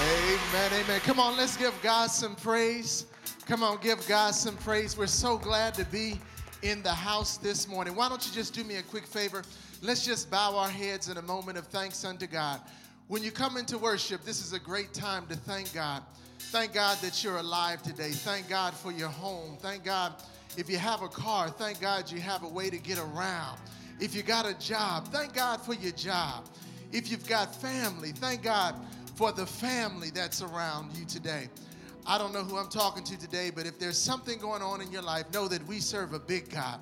Amen, amen. Come on, let's give God some praise. Come on, give God some praise. We're so glad to be in the house this morning. Why don't you just do me a quick favor? Let's just bow our heads in a moment of thanks unto God. When you come into worship, this is a great time to thank God. Thank God that you're alive today. Thank God for your home. Thank God if you have a car, thank God you have a way to get around. If you got a job, thank God for your job. If you've got family, thank God for the family that's around you today. I don't know who I'm talking to today, but if there's something going on in your life, know that we serve a big God.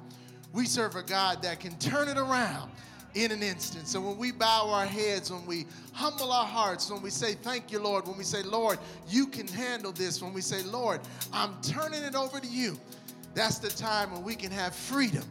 We serve a God that can turn it around in an instant. So when we bow our heads, when we humble our hearts, when we say, Thank you, Lord, when we say, Lord, you can handle this, when we say, Lord, I'm turning it over to you, that's the time when we can have freedom.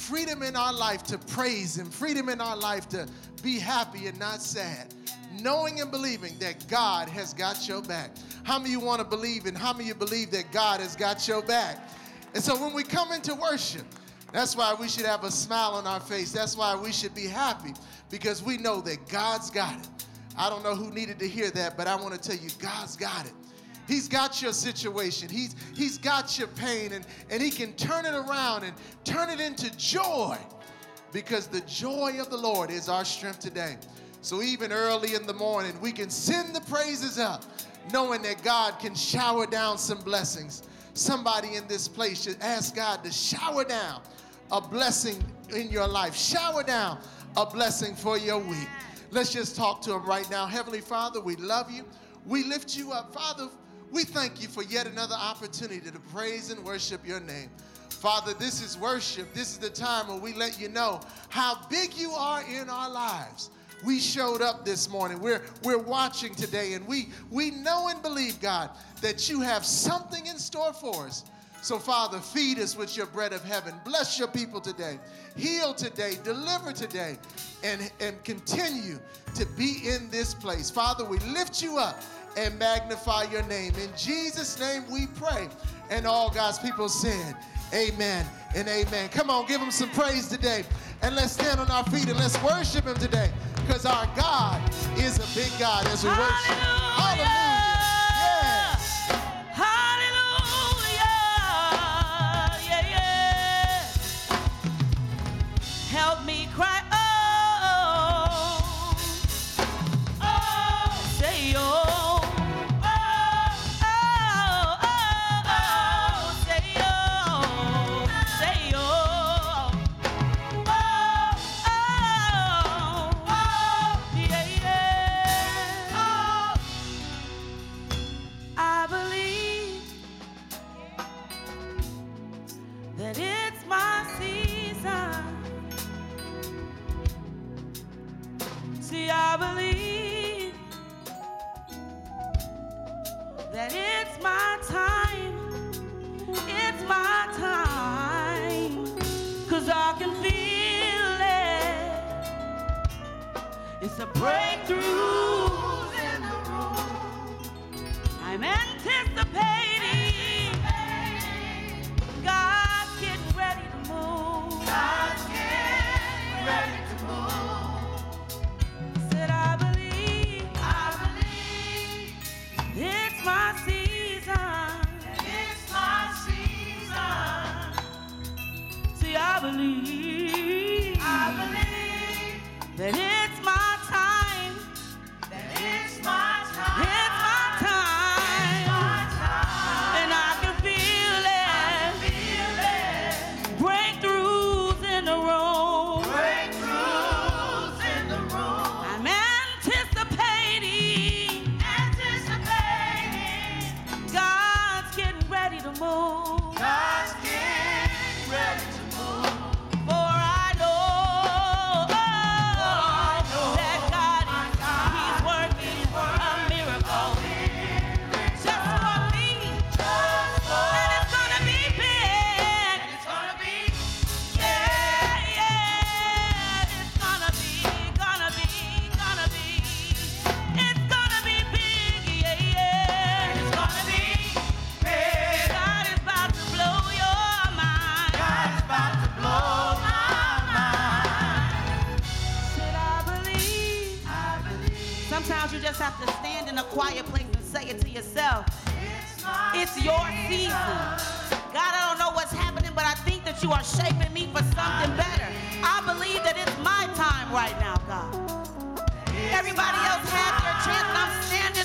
Freedom in our life to praise Him, freedom in our life to be happy and not sad knowing and believing that God has got your back. How many you want to believe and how many you believe that God has got your back? And so when we come into worship, that's why we should have a smile on our face. That's why we should be happy because we know that God's got it. I don't know who needed to hear that, but I want to tell you, God's got it. He's got your situation. He's, he's got your pain, and, and He can turn it around and turn it into joy because the joy of the Lord is our strength today. So even early in the morning, we can send the praises up, knowing that God can shower down some blessings. Somebody in this place should ask God to shower down a blessing in your life, shower down a blessing for your week. Let's just talk to Him right now. Heavenly Father, we love you. We lift you up. Father, we thank you for yet another opportunity to praise and worship your name. Father, this is worship. This is the time when we let you know how big you are in our lives we showed up this morning. We're, we're watching today, and we, we know and believe, God, that you have something in store for us. So, Father, feed us with your bread of heaven. Bless your people today. Heal today. Deliver today. And, and continue to be in this place. Father, we lift you up and magnify your name. In Jesus' name we pray. And all God's people said, Amen and amen. Come on, give him some praise today. And let's stand on our feet and let's worship him today because our God is a big God as we worship. Hallelujah. Hallelujah. quiet place and say it to yourself. It's, it's your season. season. God, I don't know what's happening, but I think that you are shaping me for something better. I believe that it's my time right now, God. It's Everybody else had their chance, and I'm standing.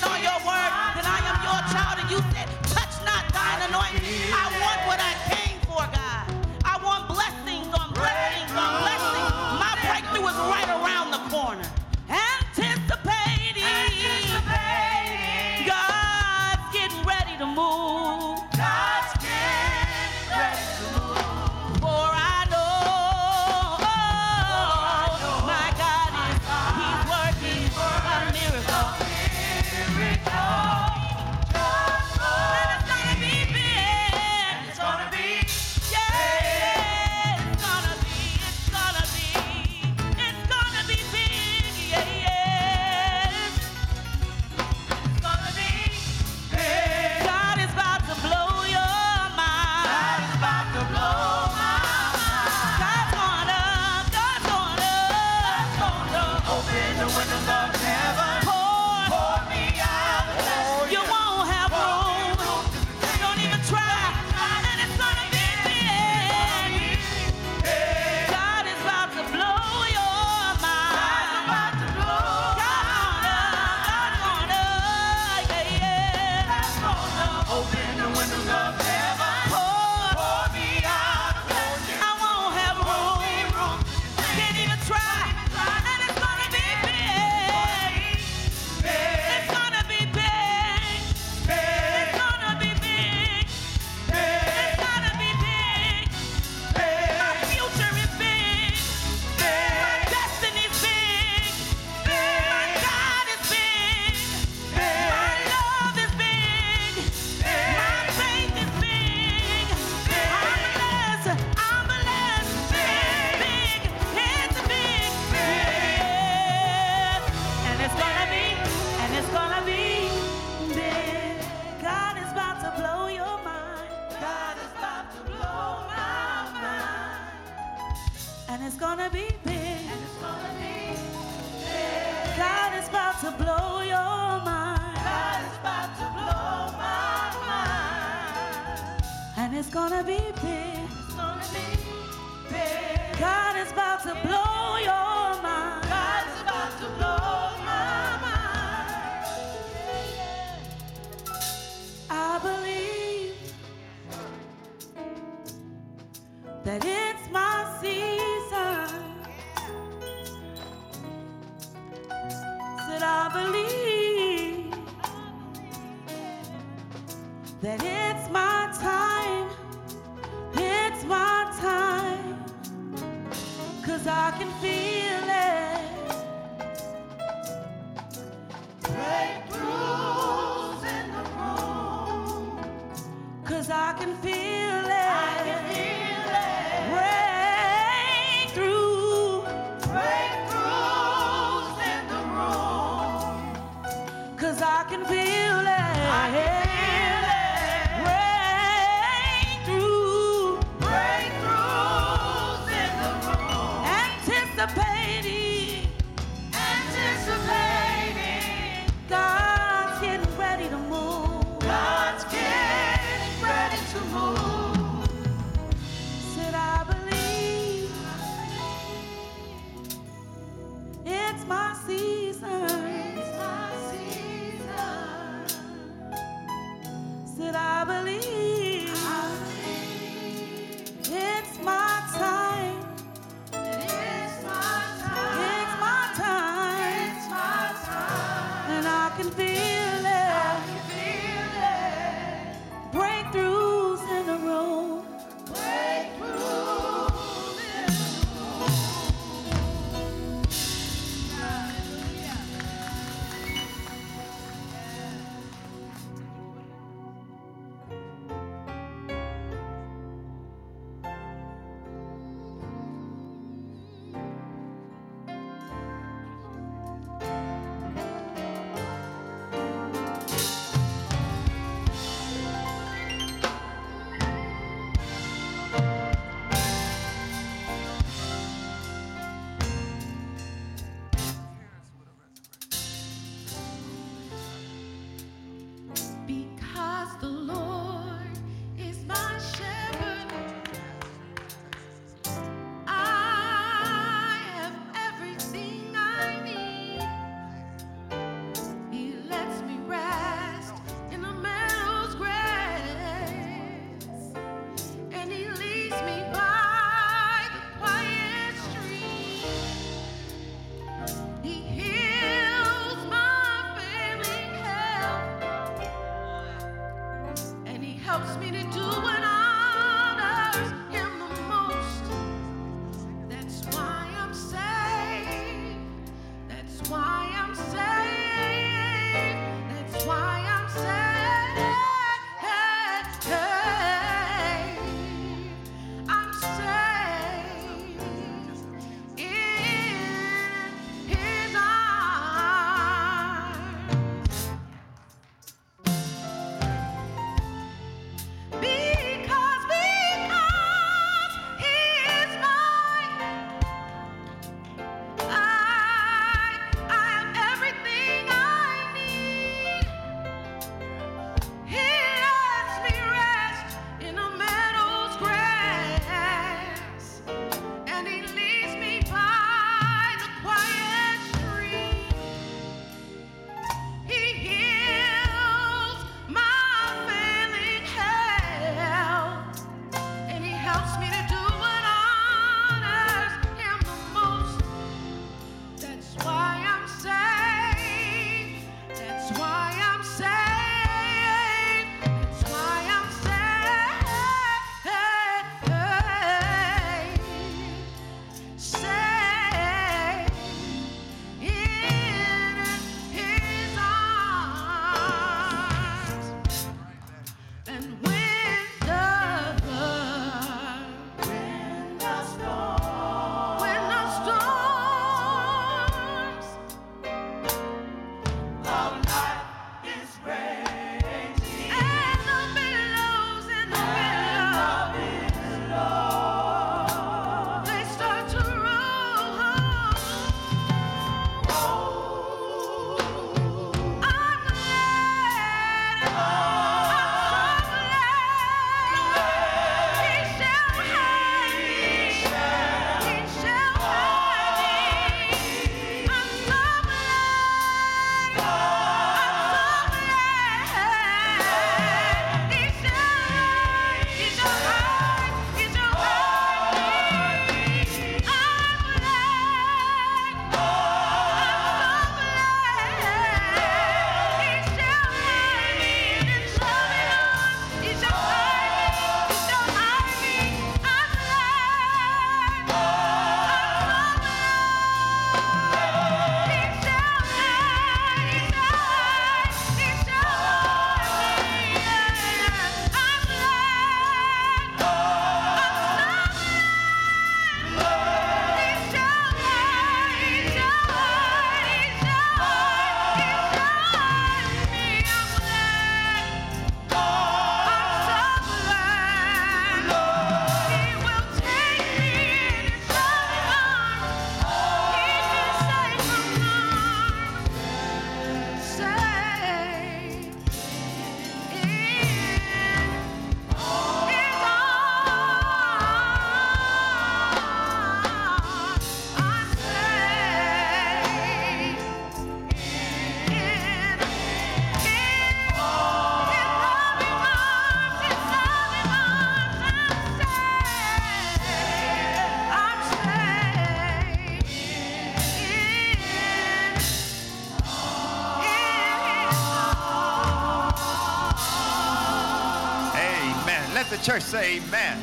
church say amen.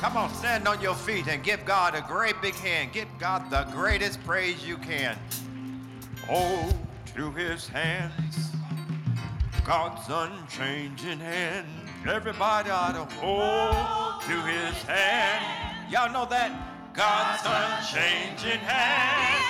Come on, stand on your feet and give God a great big hand. Give God the greatest praise you can. Oh, to his hands, God's unchanging hand. Everybody ought to hold to his hand. Y'all know that? God's unchanging hand.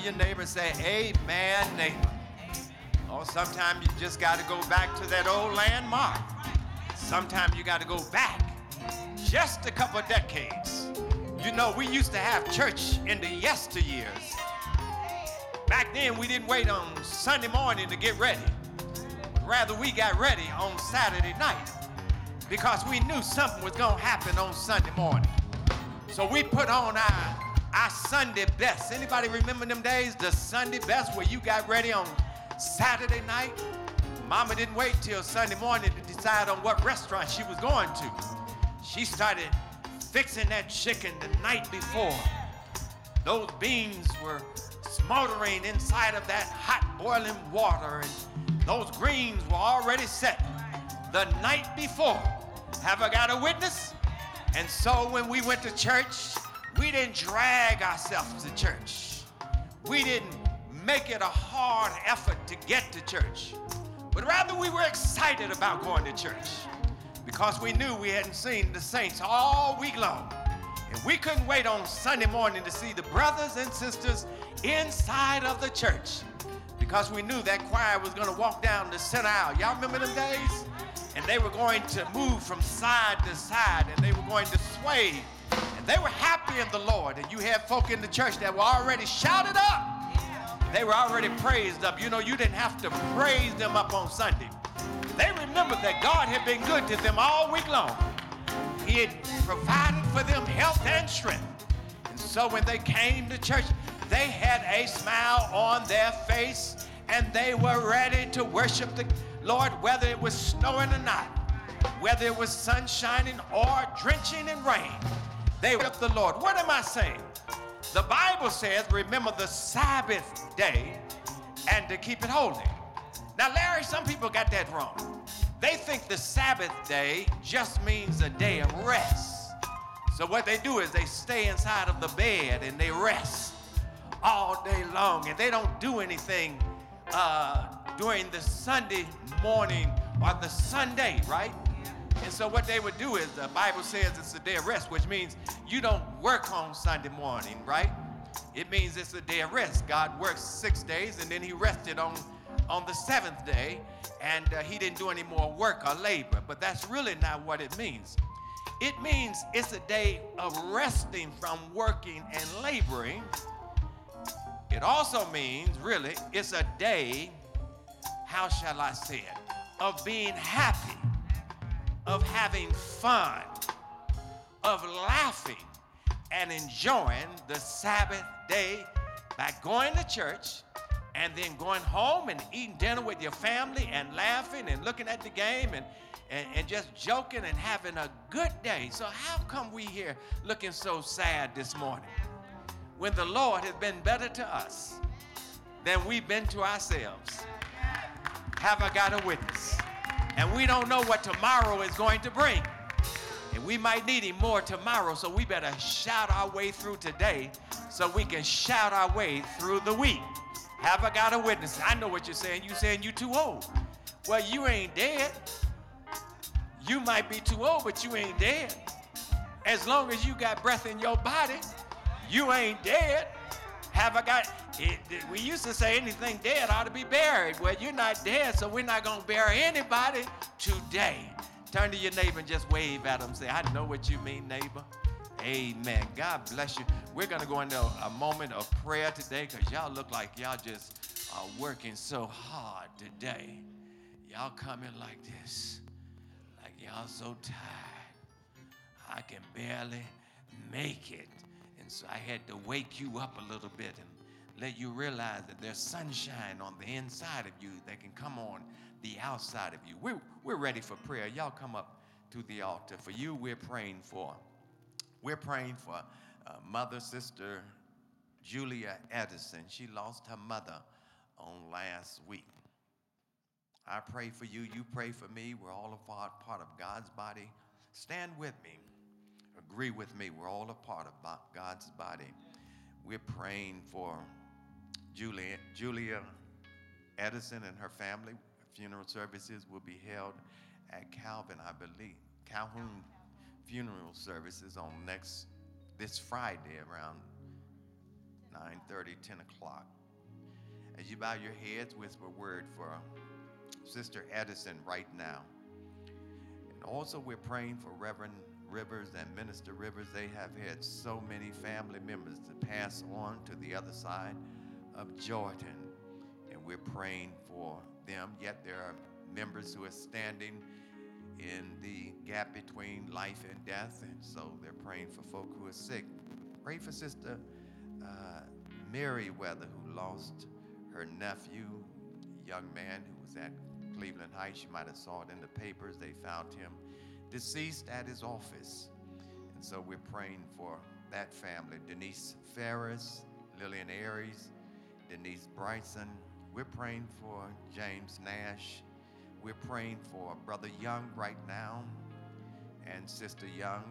To your neighbor and say, Amen, neighbor. Or sometimes you just got to go back to that old landmark. Sometimes you got to go back just a couple decades. You know, we used to have church in the yesteryears. Back then, we didn't wait on Sunday morning to get ready. Rather, we got ready on Saturday night because we knew something was going to happen on Sunday morning. So we put on our, our Sunday best. Anybody remember them days, the Sunday best, where you got ready on Saturday night? Mama didn't wait till Sunday morning to decide on what restaurant she was going to. She started fixing that chicken the night before. Those beans were smoldering inside of that hot boiling water, and those greens were already set the night before. Have I got a witness? And so when we went to church, we didn't drag ourselves to church. We didn't make it a hard effort to get to church, but rather we were excited about going to church because we knew we hadn't seen the saints all week long. And we couldn't wait on Sunday morning to see the brothers and sisters inside of the church because we knew that choir was going to walk down the center aisle. Y'all remember them days? And they were going to move from side to side and they were going to sway. And they were happy in the Lord. And you had folk in the church that were already shouted up. They were already praised up. You know, you didn't have to praise them up on Sunday. They remembered that God had been good to them all week long. He had provided for them health and strength. And so when they came to church, they had a smile on their face and they were ready to worship the Lord, whether it was snowing or not, whether it was sun shining or drenching in rain. They worshiped the Lord. What am I saying? The Bible says, remember the Sabbath day and to keep it holy. Now, Larry, some people got that wrong. They think the Sabbath day just means a day of rest. So, what they do is they stay inside of the bed and they rest all day long and they don't do anything uh, during the Sunday morning or the Sunday, right? And so what they would do is the Bible says it's a day of rest, which means you don't work on Sunday morning, right? It means it's a day of rest. God works six days and then he rested on, on the seventh day and uh, he didn't do any more work or labor. But that's really not what it means. It means it's a day of resting from working and laboring it also means, really, it's a day, how shall I say it, of being happy, of having fun, of laughing and enjoying the Sabbath day by going to church and then going home and eating dinner with your family and laughing and looking at the game and, and, and, just joking and having a good day. So, how come we here looking so sad this morning? when the Lord has been better to us than we've been to ourselves. Have I got a witness? And we don't know what tomorrow is going to bring. And we might need him more tomorrow, so we better shout our way through today so we can shout our way through the week. Have I got a witness? I know what you're saying. You're saying you're too old. Well, you ain't dead. You might be too old, but you ain't dead. As long as you got breath in your body, you ain't dead. Have I got it, we used to say anything dead ought to be buried. Well, you're not dead, so we're not going to bury anybody today. Turn to your neighbor and just wave at them. Say, I know what you mean, neighbor. Amen. God bless you. We're going to go into a moment of prayer today because y'all look like y'all just are working so hard today. Y'all coming like this, like y'all so tired. I can barely make it. So I had to wake you up a little bit and let you realize that there's sunshine on the inside of you that can come on the outside of you. We're, we're ready for prayer. Y'all come up to the altar. For you, we're praying for. We're praying for uh, mother, sister Julia Edison. She lost her mother on last week. I pray for you. You pray for me. We're all a part, part of God's body. Stand with me agree with me. We're all a part of God's body. We're praying for Julia, Julia Edison and her family. Funeral services will be held at Calvin, I believe. Calhoun Funeral Services on next this Friday around 9:30, 10 o'clock. As you bow your heads, whisper a word for um, Sister Edison right now. And also, we're praying for Reverend Rivers and Minister Rivers. They have had so many family members to pass on to the other side of Jordan. And we're praying for them. Yet there are members who are standing in the gap between life and death. And so they're praying for folk who are sick. Pray for Sister uh, Weather, who lost her nephew, young man who was at Cleveland Heights. You might have saw it in the papers. They found him deceased at his office. And so we're praying for that family. Denise Ferris, Lillian Aries, Denise Bryson. We're praying for James Nash. We're praying for Brother Young right now and Sister Young.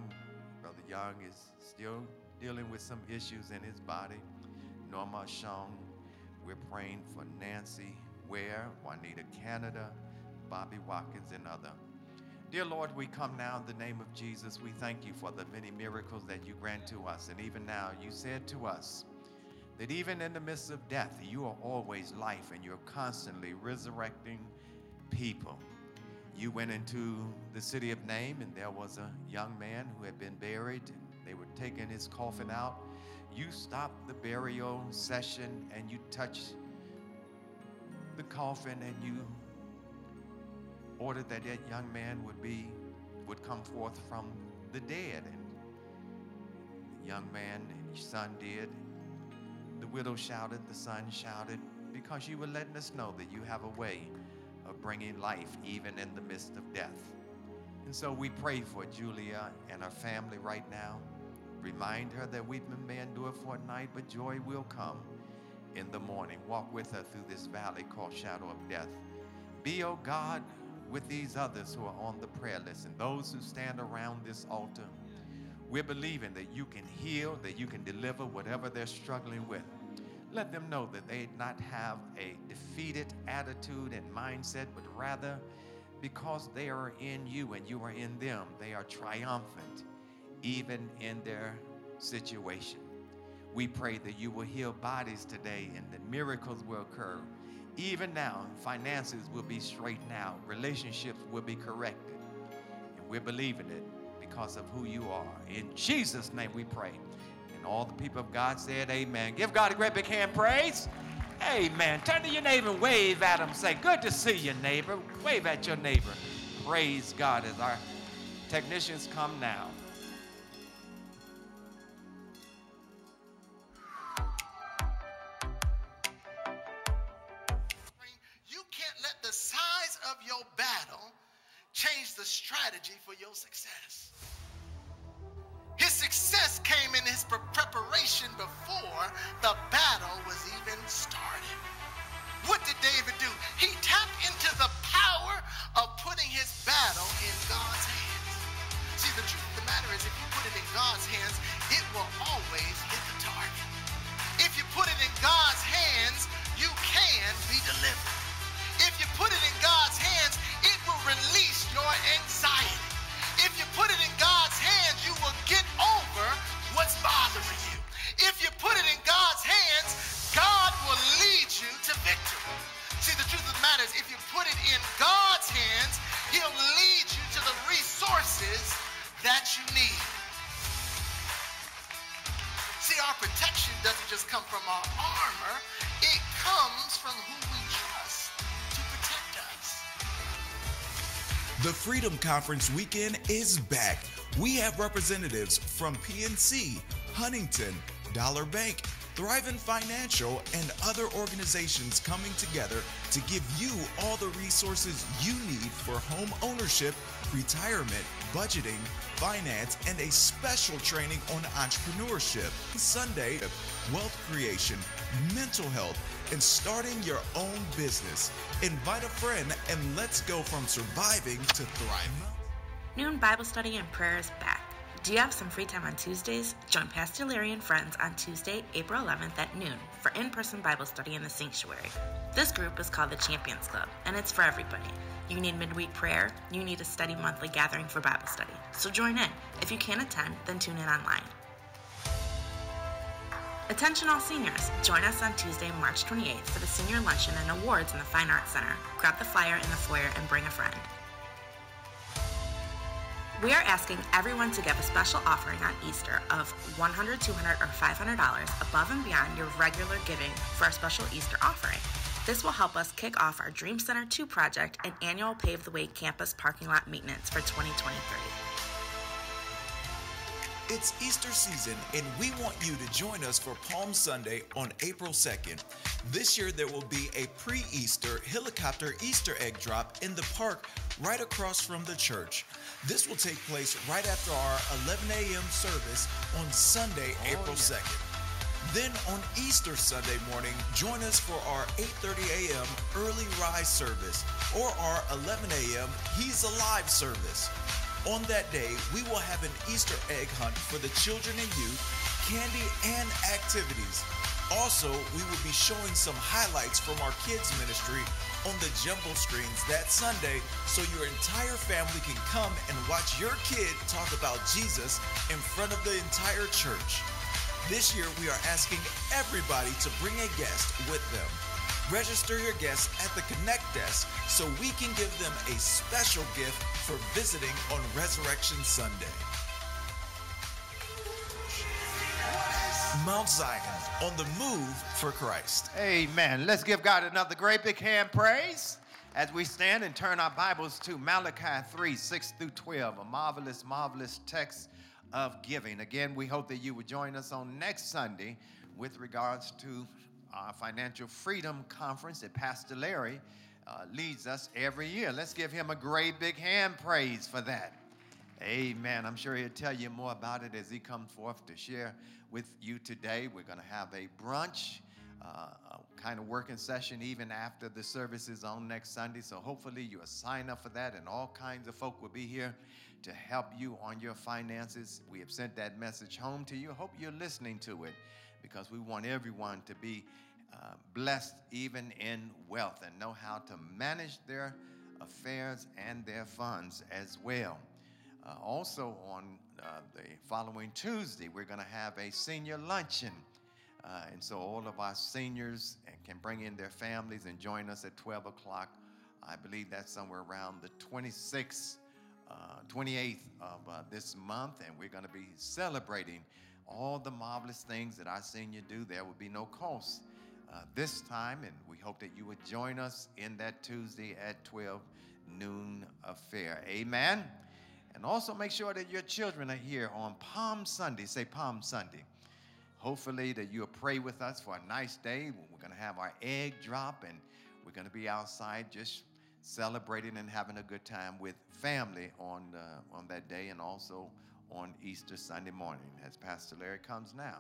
Brother Young is still dealing with some issues in his body. Norma Shong. We're praying for Nancy Ware, Juanita Canada, Bobby Watkins, and other. Dear Lord, we come now in the name of Jesus. We thank you for the many miracles that you grant to us. And even now, you said to us that even in the midst of death, you are always life and you're constantly resurrecting people. You went into the city of Nain, and there was a young man who had been buried. And they were taking his coffin out. You stopped the burial session and you touched the coffin and you ordered that that young man would be would come forth from the dead. And the young man and his son did. The widow shouted the son shouted because you were letting us know that you have a way of bringing life even in the midst of death. And so we pray for julia and her family right now. Remind her that weeping may endure for a night but joy will come in the morning. Walk with her through this valley called shadow of death. Be, O oh God, with these others who are on the prayer list and those who stand around this altar. We're believing that you can heal, that you can deliver whatever they're struggling with. Let them know that they not have a defeated attitude and mindset, but rather because they are in you and you are in them, they are triumphant even in their situation. We pray that you will heal bodies today and that miracles will occur even now, finances will be straightened out, relationships will be corrected. And we're believing it because of who you are. In Jesus' name we pray. And all the people of God said, Amen. Give God a great big hand praise. Amen. Turn to your neighbor and wave at him. Say, Good to see you, neighbor. Wave at your neighbor. Praise God as our technicians come now. Strategy for your success. His success came in his preparation before the battle was even started. What did David do? He tapped into the power of putting his battle in God's hands. See, the truth of the matter is, if you put it in God's hands, it will always hit the target. If you put it in God's hands, you can be delivered. If you put it in God's hands, it release your anxiety. If you put it in God's hands, you will get over what's bothering you. If you put it in God's hands, God will lead you to victory. See, the truth of the matter is, if you put it in God's hands, He'll lead you to the resources that you need. See, our protection doesn't just come from our armor, it comes from who we The Freedom Conference weekend is back. We have representatives from PNC, Huntington, Dollar Bank, Thrivent Financial, and other organizations coming together to give you all the resources you need for home ownership, retirement, budgeting, finance, and a special training on entrepreneurship. Sunday, wealth creation, mental health, and starting your own business. Invite a friend and let's go from surviving to thriving. Noon Bible study and prayer is back. Do you have some free time on Tuesdays? Join Pastor Larry and friends on Tuesday, April 11th at noon for in person Bible study in the sanctuary. This group is called the Champions Club, and it's for everybody. You need midweek prayer, you need a steady monthly gathering for Bible study. So join in. If you can't attend, then tune in online. Attention all seniors, join us on Tuesday, March 28th for the senior luncheon and awards in the Fine Arts Center. Grab the flyer in the foyer and bring a friend. We are asking everyone to give a special offering on Easter of $100, $200, or $500 above and beyond your regular giving for our special Easter offering. This will help us kick off our Dream Center 2 project and annual Pave the Way campus parking lot maintenance for 2023. It's Easter season, and we want you to join us for Palm Sunday on April 2nd. This year, there will be a pre Easter helicopter Easter egg drop in the park right across from the church. This will take place right after our 11 a.m. service on Sunday, oh, April 2nd. Then on Easter Sunday morning, join us for our 8:30 a.m. early rise service or our 11 a.m. He's Alive service. On that day, we will have an Easter egg hunt for the children and youth, candy and activities. Also, we will be showing some highlights from our kids ministry on the jumbo screens that Sunday so your entire family can come and watch your kid talk about Jesus in front of the entire church. This year, we are asking everybody to bring a guest with them. Register your guests at the Connect desk so we can give them a special gift for visiting on Resurrection Sunday. Mount Zion on the move for Christ. Amen. Let's give God another great big hand praise as we stand and turn our Bibles to Malachi 3 6 through 12, a marvelous, marvelous text of giving. Again, we hope that you would join us on next Sunday with regards to our Financial Freedom Conference that Pastor Larry uh, leads us every year. Let's give him a great big hand praise for that. Amen. I'm sure he'll tell you more about it as he comes forth to share with you today. We're going to have a brunch, uh, kind of working session even after the service is on next Sunday. So hopefully you'll sign up for that, and all kinds of folk will be here to help you on your finances. We have sent that message home to you. Hope you're listening to it because we want everyone to be uh, blessed even in wealth and know how to manage their affairs and their funds as well. Uh, also, on uh, the following Tuesday, we're going to have a senior luncheon. Uh, and so, all of our seniors can bring in their families and join us at 12 o'clock. I believe that's somewhere around the 26th, 28th uh, of uh, this month. And we're going to be celebrating all the marvelous things that I've seen you do. There will be no cost uh, this time, and we hope that you would join us in that Tuesday at 12 noon affair. Amen. And also make sure that your children are here on Palm Sunday. Say Palm Sunday. Hopefully that you'll pray with us for a nice day. We're going to have our egg drop and we're going to be outside just celebrating and having a good time with family on, uh, on that day and also on Easter Sunday morning as Pastor Larry comes now.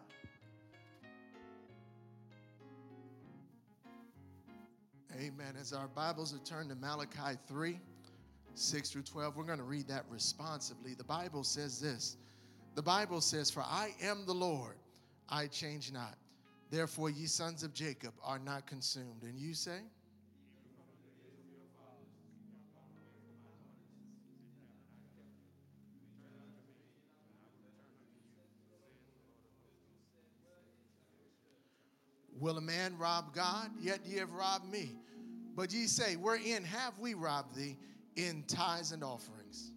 Amen. As our Bibles are turned to Malachi 3, 6 through 12, we're going to read that responsibly. The Bible says this The Bible says, For I am the Lord, I change not. Therefore, ye sons of Jacob are not consumed. And you say, Will a man rob God? Yet ye have robbed me. But ye say, Wherein have we robbed thee? In tithes and offerings.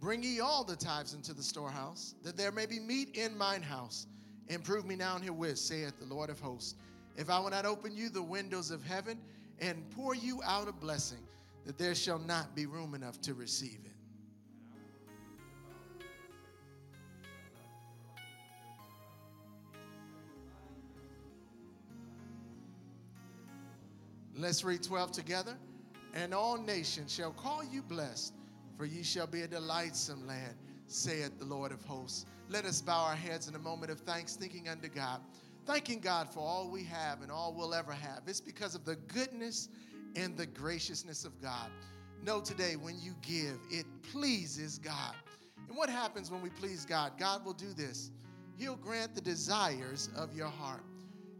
Bring ye all the tithes into the storehouse, that there may be meat in mine house. And prove me now and herewith, saith the Lord of hosts, if I will not open you the windows of heaven and pour you out a blessing, that there shall not be room enough to receive it. Let's read 12 together. And all nations shall call you blessed, for ye shall be a delightsome land, saith the Lord of hosts. Let us bow our heads in a moment of thanks, thinking unto God, thanking God for all we have and all we'll ever have. It's because of the goodness and the graciousness of God. Know today when you give, it pleases God. And what happens when we please God? God will do this. He'll grant the desires of your heart.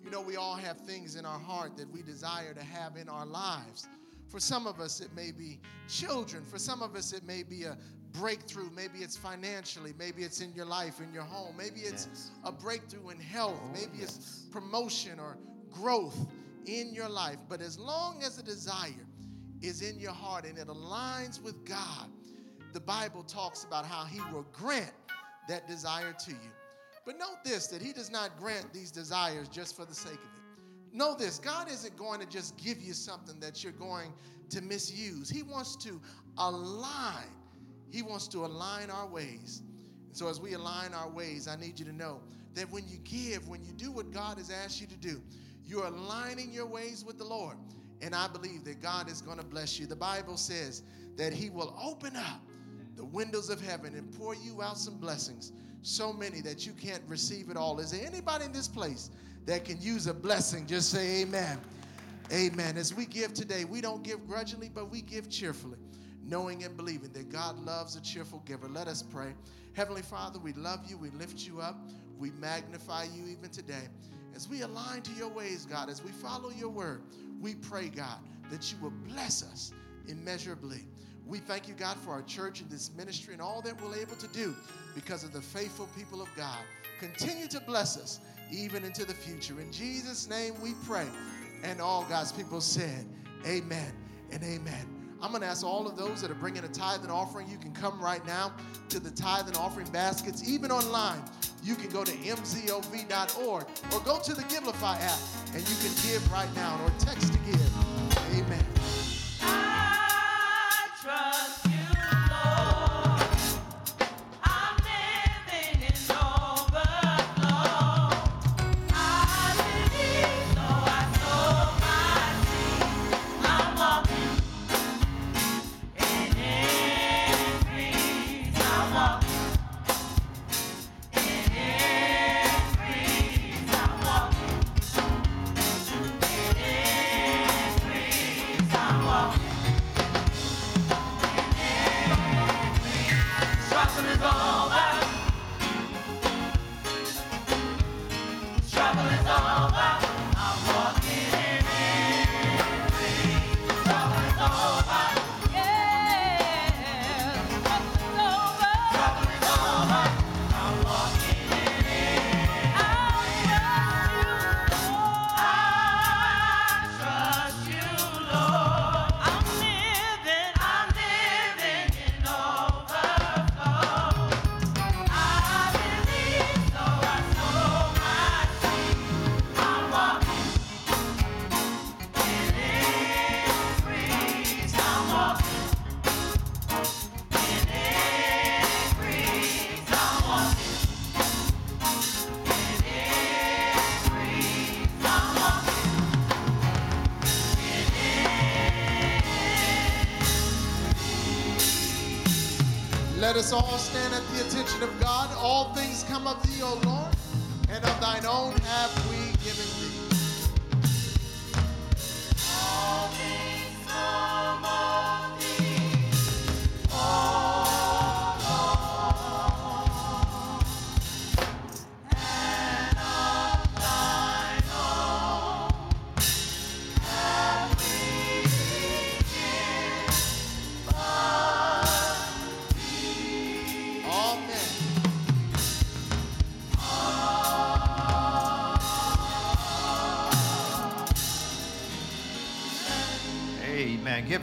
You know, we all have things in our heart that we desire to have in our lives. For some of us, it may be children. For some of us, it may be a breakthrough. Maybe it's financially. Maybe it's in your life, in your home. Maybe it's Yes. a breakthrough in health. Oh, Maybe it's promotion or growth in your life. But as long as the desire is in your heart and it aligns with God, the Bible talks about how He will grant that desire to you. But note this that He does not grant these desires just for the sake of it. Know this God isn't going to just give you something that you're going to misuse. He wants to align, He wants to align our ways. So, as we align our ways, I need you to know that when you give, when you do what God has asked you to do, you're aligning your ways with the Lord. And I believe that God is going to bless you. The Bible says that He will open up the windows of heaven and pour you out some blessings, so many that you can't receive it all. Is there anybody in this place that can use a blessing? Just say amen. Amen. As we give today, we don't give grudgingly, but we give cheerfully, knowing and believing that God loves a cheerful giver. Let us pray. Heavenly Father, we love you, we lift you up, we magnify you even today. As we align to your ways, God, as we follow your word, we pray, God, that you will bless us immeasurably. We thank you, God, for our church and this ministry and all that we're able to do because of the faithful people of God. Continue to bless us even into the future. In Jesus' name we pray. And all God's people said, Amen and amen. I'm going to ask all of those that are bringing a tithe and offering, you can come right now to the tithe and offering baskets. Even online, you can go to mzov.org or go to the Givelify app and you can give right now or text to give. Come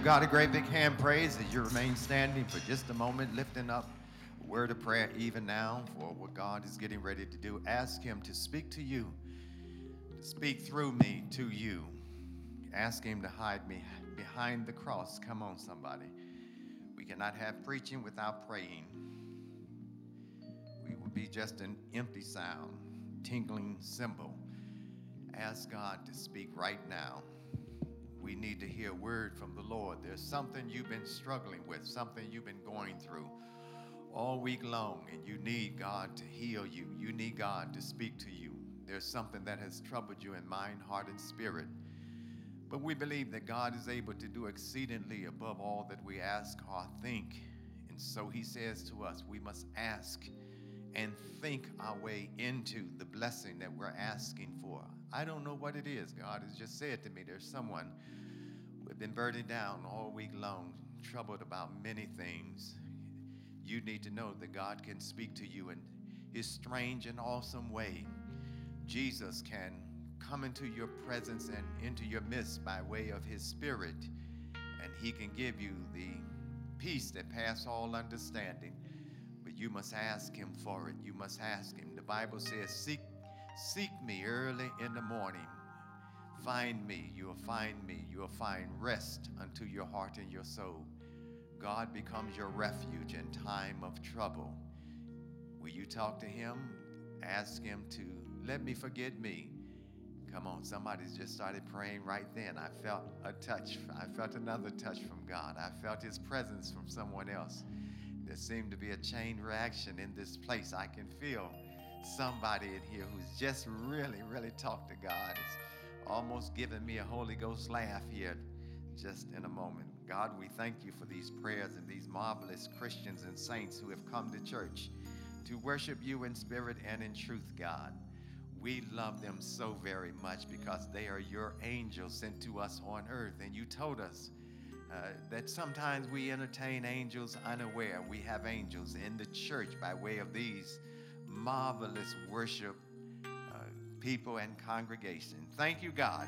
God a great big hand praise as you remain standing for just a moment, lifting up a word of prayer even now for what God is getting ready to do. Ask Him to speak to you, to speak through me to you. Ask Him to hide me behind the cross. Come on, somebody. We cannot have preaching without praying. We will be just an empty sound, tinkling cymbal. Ask God to speak right now. We need to hear a word from the Lord. There's something you've been struggling with, something you've been going through all week long, and you need God to heal you. You need God to speak to you. There's something that has troubled you in mind, heart, and spirit. But we believe that God is able to do exceedingly above all that we ask or think. And so he says to us, we must ask and think our way into the blessing that we're asking for. I don't know what it is. God has just said to me, there's someone We've been burdened down all week long, troubled about many things. You need to know that God can speak to you in His strange and awesome way. Jesus can come into your presence and into your midst by way of His Spirit, and He can give you the peace that passes all understanding. But you must ask Him for it. You must ask Him. The Bible says, Seek, seek me early in the morning. Find me, you will find me, you will find rest unto your heart and your soul. God becomes your refuge in time of trouble. Will you talk to Him? Ask Him to let me forget me. Come on, somebody's just started praying right then. I felt a touch. I felt another touch from God. I felt His presence from someone else. There seemed to be a chain reaction in this place. I can feel somebody in here who's just really, really talked to God. It's almost giving me a Holy Ghost laugh here just in a moment. God, we thank you for these prayers and these marvelous Christians and saints who have come to church to worship you in spirit and in truth, God. We love them so very much because they are your angels sent to us on earth. And you told us uh, that sometimes we entertain angels unaware. We have angels in the church by way of these marvelous worship uh, people and congregation. Thank you, God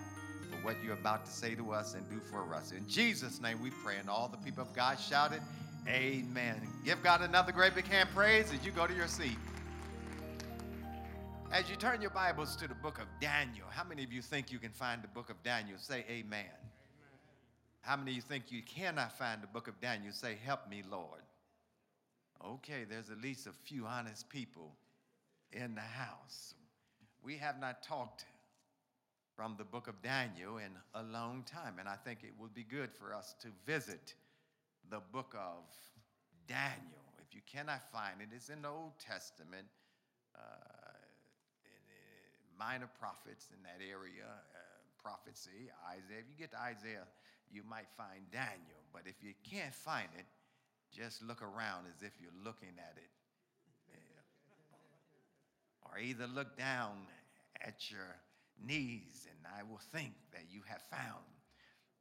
for what you're about to say to us and do for us. In Jesus' name we pray. And all the people of God shouted, Amen. Give God another great big hand praise as you go to your seat. As you turn your Bibles to the book of Daniel, how many of you think you can find the book of Daniel? Say amen. amen. How many of you think you cannot find the book of Daniel? Say, Help me, Lord. Okay, there's at least a few honest people in the house. We have not talked from the book of Daniel in a long time. And I think it would be good for us to visit the book of Daniel. If you cannot find it, it's in the Old Testament, uh, in, in minor prophets in that area, uh, prophecy, Isaiah. If you get to Isaiah, you might find Daniel. But if you can't find it, just look around as if you're looking at it. Or either look down at your knees, and I will think that you have found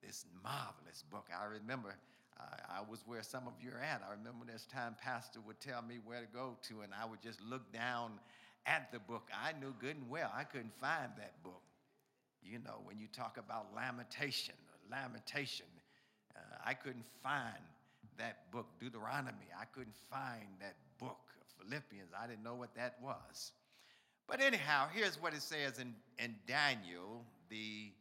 this marvelous book. I remember uh, I was where some of you are at. I remember this time Pastor would tell me where to go to, and I would just look down at the book. I knew good and well I couldn't find that book. You know, when you talk about lamentation, lamentation, uh, I couldn't find that book, Deuteronomy. I couldn't find that book, Philippians. I didn't know what that was. But anyhow, here's what it says in, in Daniel, the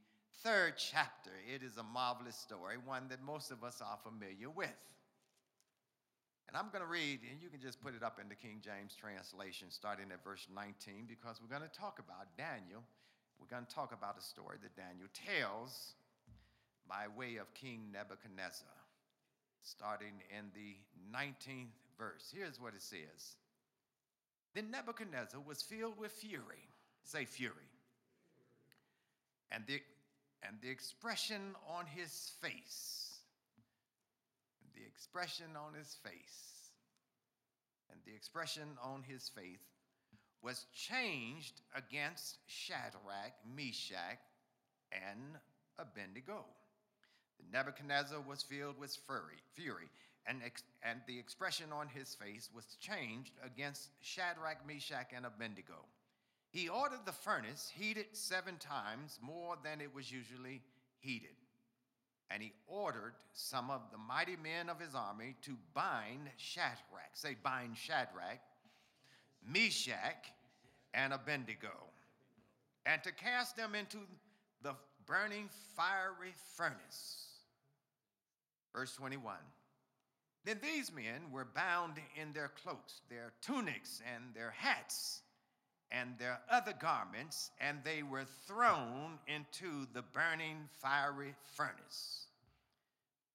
third chapter. It is a marvelous story, one that most of us are familiar with. And I'm going to read, and you can just put it up in the King James translation, starting at verse 19, because we're going to talk about Daniel. We're going to talk about a story that Daniel tells by way of King Nebuchadnezzar, starting in the 19th verse. Here's what it says then Nebuchadnezzar was filled with fury. Say fury. And the, and the expression on his face, the expression on his face, and the expression on his face was changed against Shadrach, Meshach, and Abednego. Nebuchadnezzar was filled with fury, fury and, ex- and the expression on his face was changed against Shadrach, Meshach, and Abednego. He ordered the furnace heated seven times more than it was usually heated. And he ordered some of the mighty men of his army to bind Shadrach, say, bind Shadrach, Meshach, and Abednego, and to cast them into the burning fiery furnace. Verse 21. Then these men were bound in their cloaks, their tunics, and their hats, and their other garments, and they were thrown into the burning fiery furnace.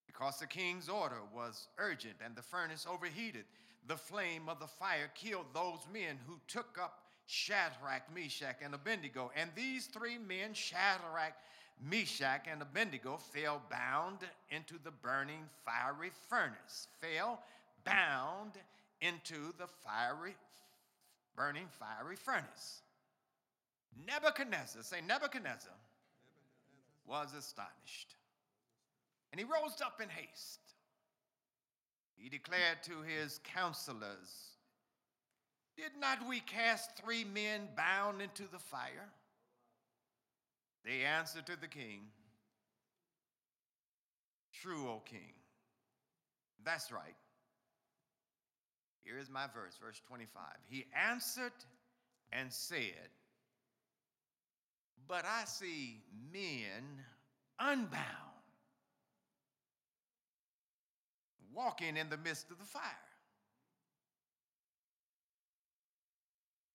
Because the king's order was urgent and the furnace overheated, the flame of the fire killed those men who took up Shadrach, Meshach, and Abednego. And these three men, Shadrach, Meshach and Abednego fell bound into the burning fiery furnace, fell bound into the fiery, burning fiery furnace. Nebuchadnezzar, say Nebuchadnezzar, Nebuchadnezzar. was astonished. And he rose up in haste. He declared to his counselors, Did not we cast three men bound into the fire? They answered to the king, True, O king. That's right. Here is my verse, verse 25. He answered and said, But I see men unbound, walking in the midst of the fire.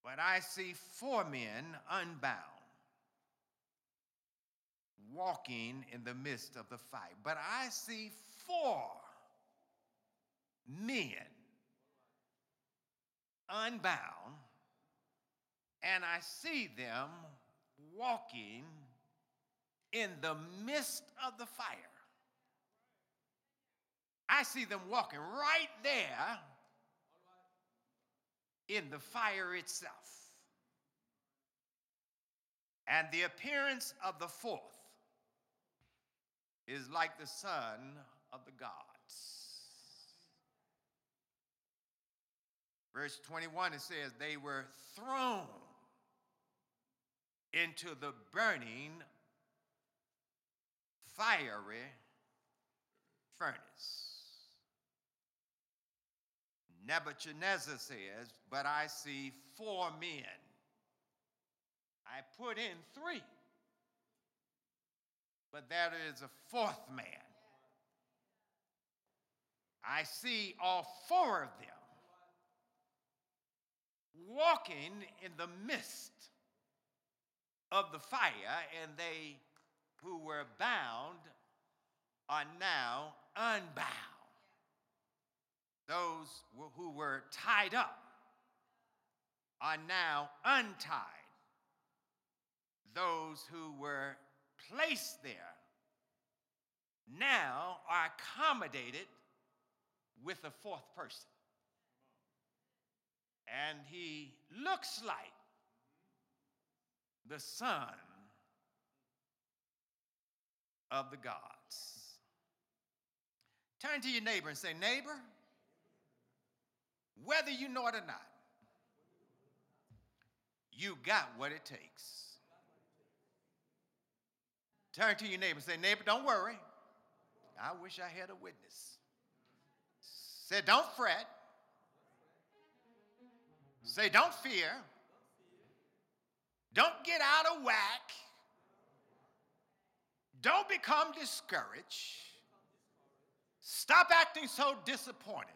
But I see four men unbound, walking in the midst of the fire. But I see four men unbound, and I see them walking in the midst of the fire. I see them walking right there in the fire itself. And the appearance of the fourth is like the son of the gods. Verse 21, it says, They were thrown into the burning, fiery furnace. Nebuchadnezzar says, But I see four men. I put in three, but there is a fourth man. I see all four of them walking in the midst of the fire, and they who were bound are now unbound. Those who were tied up are now untied. Those who were placed there now are accommodated with a fourth person and he looks like the son of the gods. Turn to your neighbor and say, Neighbor, whether you know it or not, you got what it takes. Turn to your neighbor and say, Neighbor, don't worry. I wish I had a witness. Say, don't fret. Say, don't fear. Don't get out of whack. Don't become discouraged. Stop acting so disappointed.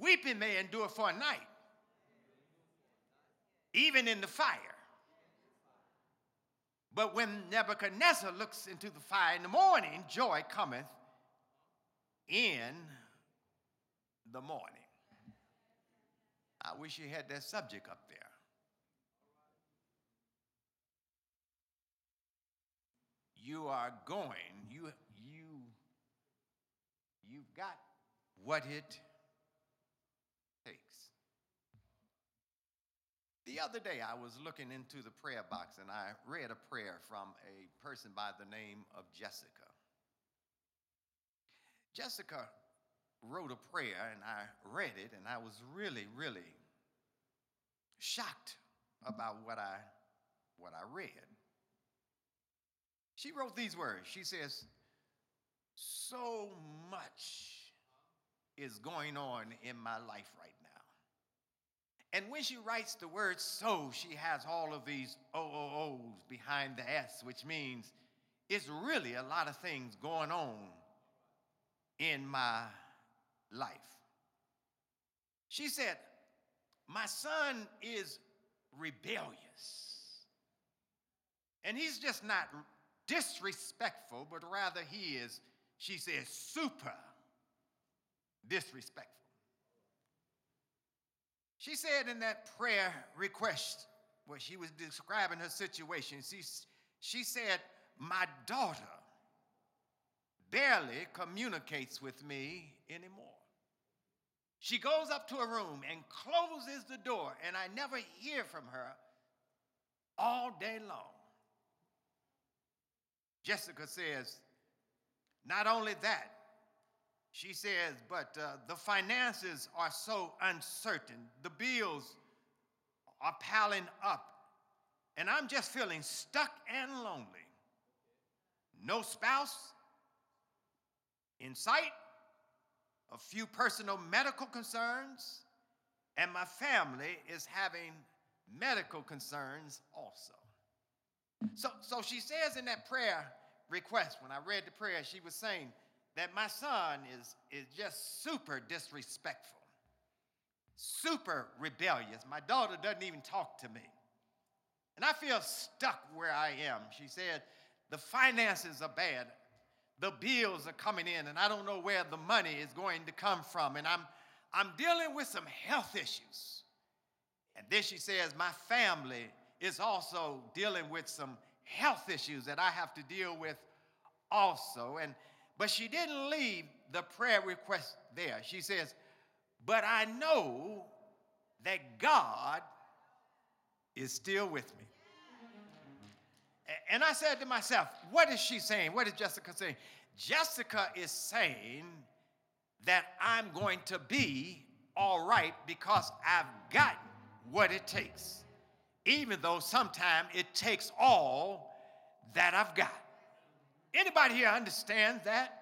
Weeping may endure for a night, even in the fire. But when Nebuchadnezzar looks into the fire in the morning, joy cometh in the morning. I wish you had that subject up there. You are going, you, you, you've got what it takes. The other day, I was looking into the prayer box and I read a prayer from a person by the name of Jessica. Jessica wrote a prayer and I read it and I was really, really shocked about what I, what I read. She wrote these words. She says, So much is going on in my life right now. And when she writes the word so, she has all of these OOOs behind the S, which means it's really a lot of things going on in my life. She said, My son is rebellious. And he's just not disrespectful, but rather he is, she says, super disrespectful. She said in that prayer request where she was describing her situation, she, she said, My daughter barely communicates with me anymore. She goes up to a room and closes the door, and I never hear from her all day long. Jessica says, not only that, she says, but uh, the finances are so uncertain. The bills are piling up, and I'm just feeling stuck and lonely. No spouse in sight, a few personal medical concerns, and my family is having medical concerns also. So, so she says in that prayer request, when I read the prayer, she was saying that my son is, is just super disrespectful, super rebellious. My daughter doesn't even talk to me. And I feel stuck where I am. She said, The finances are bad. The bills are coming in, and I don't know where the money is going to come from. And I'm, I'm dealing with some health issues. And then she says, My family is also dealing with some health issues that I have to deal with also. And but she didn't leave the prayer request there. She says, But I know that God is still with me. And I said to myself, What is she saying? What is Jessica saying? Jessica is saying that I'm going to be all right because I've got what it takes, even though sometimes it takes all that I've got. Anybody here understand that?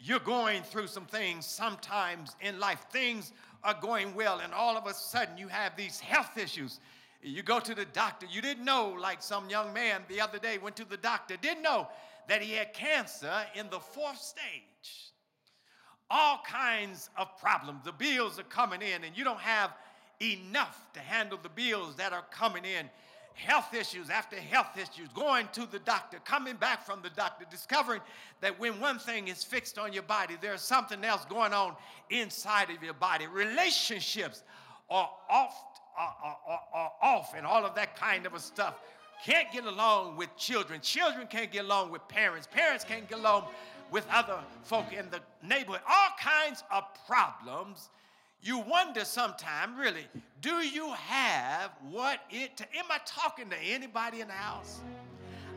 You're going through some things sometimes in life. Things are going well, and all of a sudden you have these health issues. You go to the doctor. You didn't know, like some young man the other day went to the doctor, didn't know that he had cancer in the fourth stage. All kinds of problems. The bills are coming in, and you don't have enough to handle the bills that are coming in. Health issues after health issues, going to the doctor, coming back from the doctor, discovering that when one thing is fixed on your body, there's something else going on inside of your body. Relationships are off, are, are, are off, and all of that kind of a stuff. Can't get along with children. Children can't get along with parents. Parents can't get along with other folk in the neighborhood. All kinds of problems you wonder sometime, really, do you have what it? To, am I talking to anybody in the house?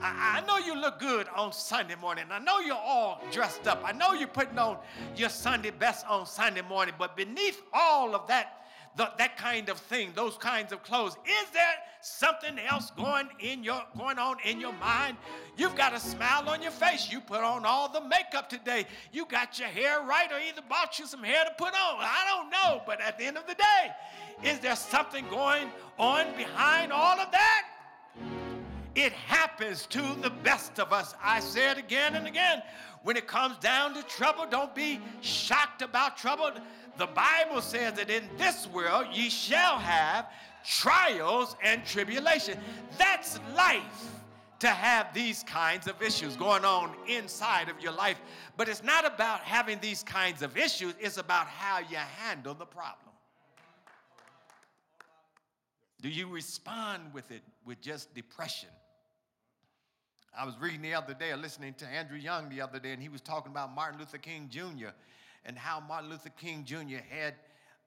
I, I know you look good on Sunday morning. I know you're all dressed up. I know you're putting on your Sunday best on Sunday morning. But beneath all of that the, that kind of thing, those kinds of clothes. Is there something else going in your going on in your mind? You've got a smile on your face. You put on all the makeup today. You got your hair right, or either bought you some hair to put on. I don't know, but at the end of the day, is there something going on behind all of that? It happens to the best of us. I say it again and again. When it comes down to trouble, don't be shocked about trouble the Bible says that in this world ye shall have trials and tribulation. That's life to have these kinds of issues going on inside of your life. But it's not about having these kinds of issues, it's about how you handle the problem. Do you respond with it with just depression? I was reading the other day, listening to Andrew Young the other day, and he was talking about Martin Luther King Jr and how Martin Luther King Jr. had